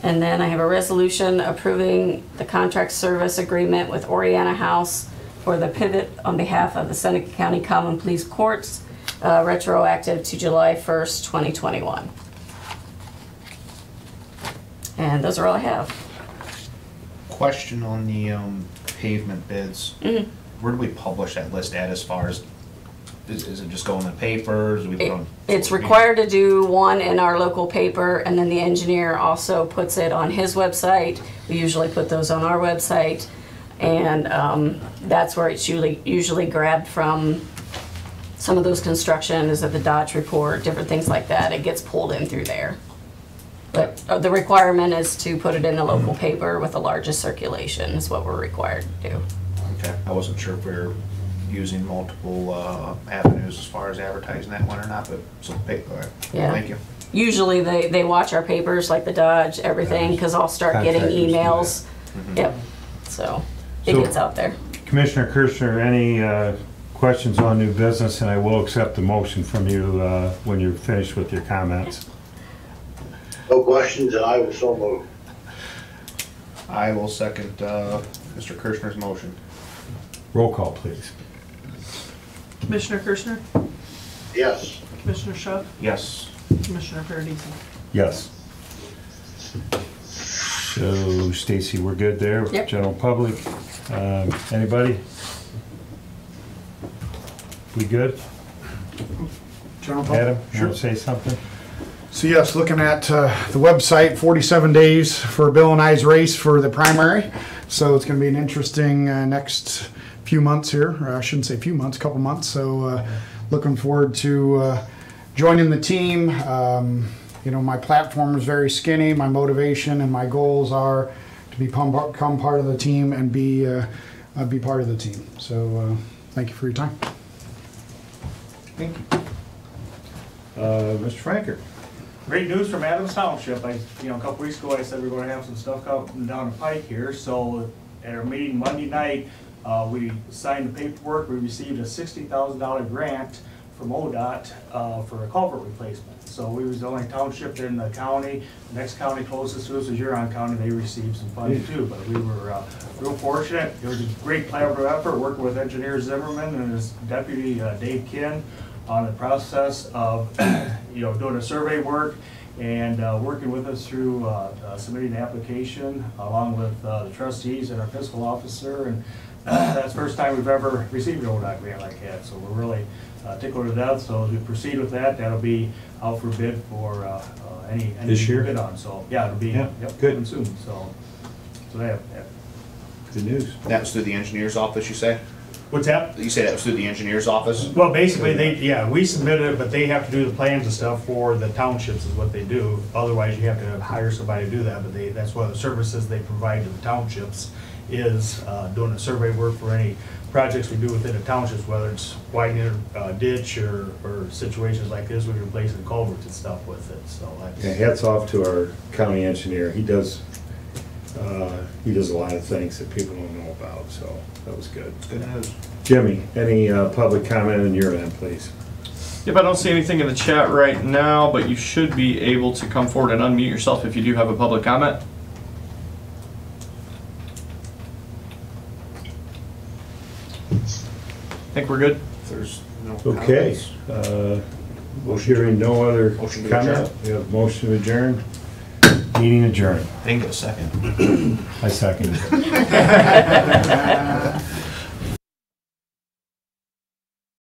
And then I have a resolution approving the contract service agreement with Oriana House for the pivot on behalf of the Seneca County Common Pleas Courts uh, retroactive to July 1st, 2021. And those are all I have. Question on the um, pavement bids. Mhm. Where do we publish that list at as far as, is, is it just go in the papers? Do we put It- on? It's required to do one in our local paper, and then the engineer also puts it on his website. We usually put those on our website, and um, that's where it's usually, usually grabbed from. Some of those construction is at the Dodge report, different things like that. It gets pulled in through there. But uh, the requirement is to put it in the local paper with the largest circulation is what we're required to do. Okay, I wasn't sure if we were using multiple uh, avenues as far as advertising that one or not, but so, hey, all right. Yeah. Thank you. Usually they, they watch our papers like the Dodge, everything, because I'll start getting Contractors do that. emails. Yep, so it So- gets out there. Commissioner Kirschner, any uh, questions on new business? And I will accept the motion from you uh, when you're finished with your comments. No questions, and I will so move. I will second uh, Mr. Kirschner's motion. Roll call, please. Commissioner Kirschner, Yes. Commissioner Shuff, Yes. Commissioner Paradiso. Yes. So Stacy, we're good there? Yep. General public, Um, anybody? We good? General public? Adam, you Sure. want to say something? So yes, looking at uh, the website, 47 days for Bill and I's race for the primary. So it's going to be an interesting uh, next few months here. I shouldn't say few months, couple months. So uh, looking forward to uh, joining the team. Um, you know, my platform is very skinny. My motivation and my goals are to become, part of the team and be uh, uh, be part of the team. So uh, thank you for your time. Thank you. Uh, Mr. Franker? Great news from Adams Township. I, you know, a couple weeks ago, I said we are gonna have some stuff coming down the pike here, so at our meeting Monday night, uh, we signed the paperwork, we received a sixty thousand dollar grant from ODOT, uh, for a culvert replacement. So we was the only township in the county, the next county closest to us is Huron County, they received some funding too, but we were, uh, real fortunate. It was a great collaborative effort, working with engineer Zimmerman and his deputy, uh, Dave Kin, on the process of, you know, doing a survey work and uh, working with us through uh, uh, submitting the application along with uh, the trustees and our fiscal officer. And that's the first time we've ever received an ODOT grant like that, so we're really uh, tickled to death. So as we proceed with that, that'll be out for bid for uh, uh, any, any This year? bid on. So, yeah, it'll be, Yeah, yep, good. coming soon, so, so that, that- Good news. That was through the engineer's office, you say? What's that? You say that was through the engineer's office? Well, basically, they, yeah, we submitted it, but they have to do the plans and stuff for the townships is what they do. Otherwise, you have to hire somebody to do that, but they, that's one of the services they provide to the townships is uh, doing the survey work for any projects we do within the townships, whether it's widening a ditch or, or situations like this, we're replacing culverts and stuff with it, so that's. Yeah, hats off to our county engineer. He does, uh, he does a lot of things that people don't know about, so that was good. Good news. Jimmy, any uh, public comment on your end, please? Yep, I don't see anything in the chat right now, but you should be able to come forward and unmute yourself if you do have a public comment. Think we're good? If there's no Okay, comments. uh, hearing no other Motion to comment, adjourn. we have motion to adjourn. Meeting adjourned. Didn't get a second. I second.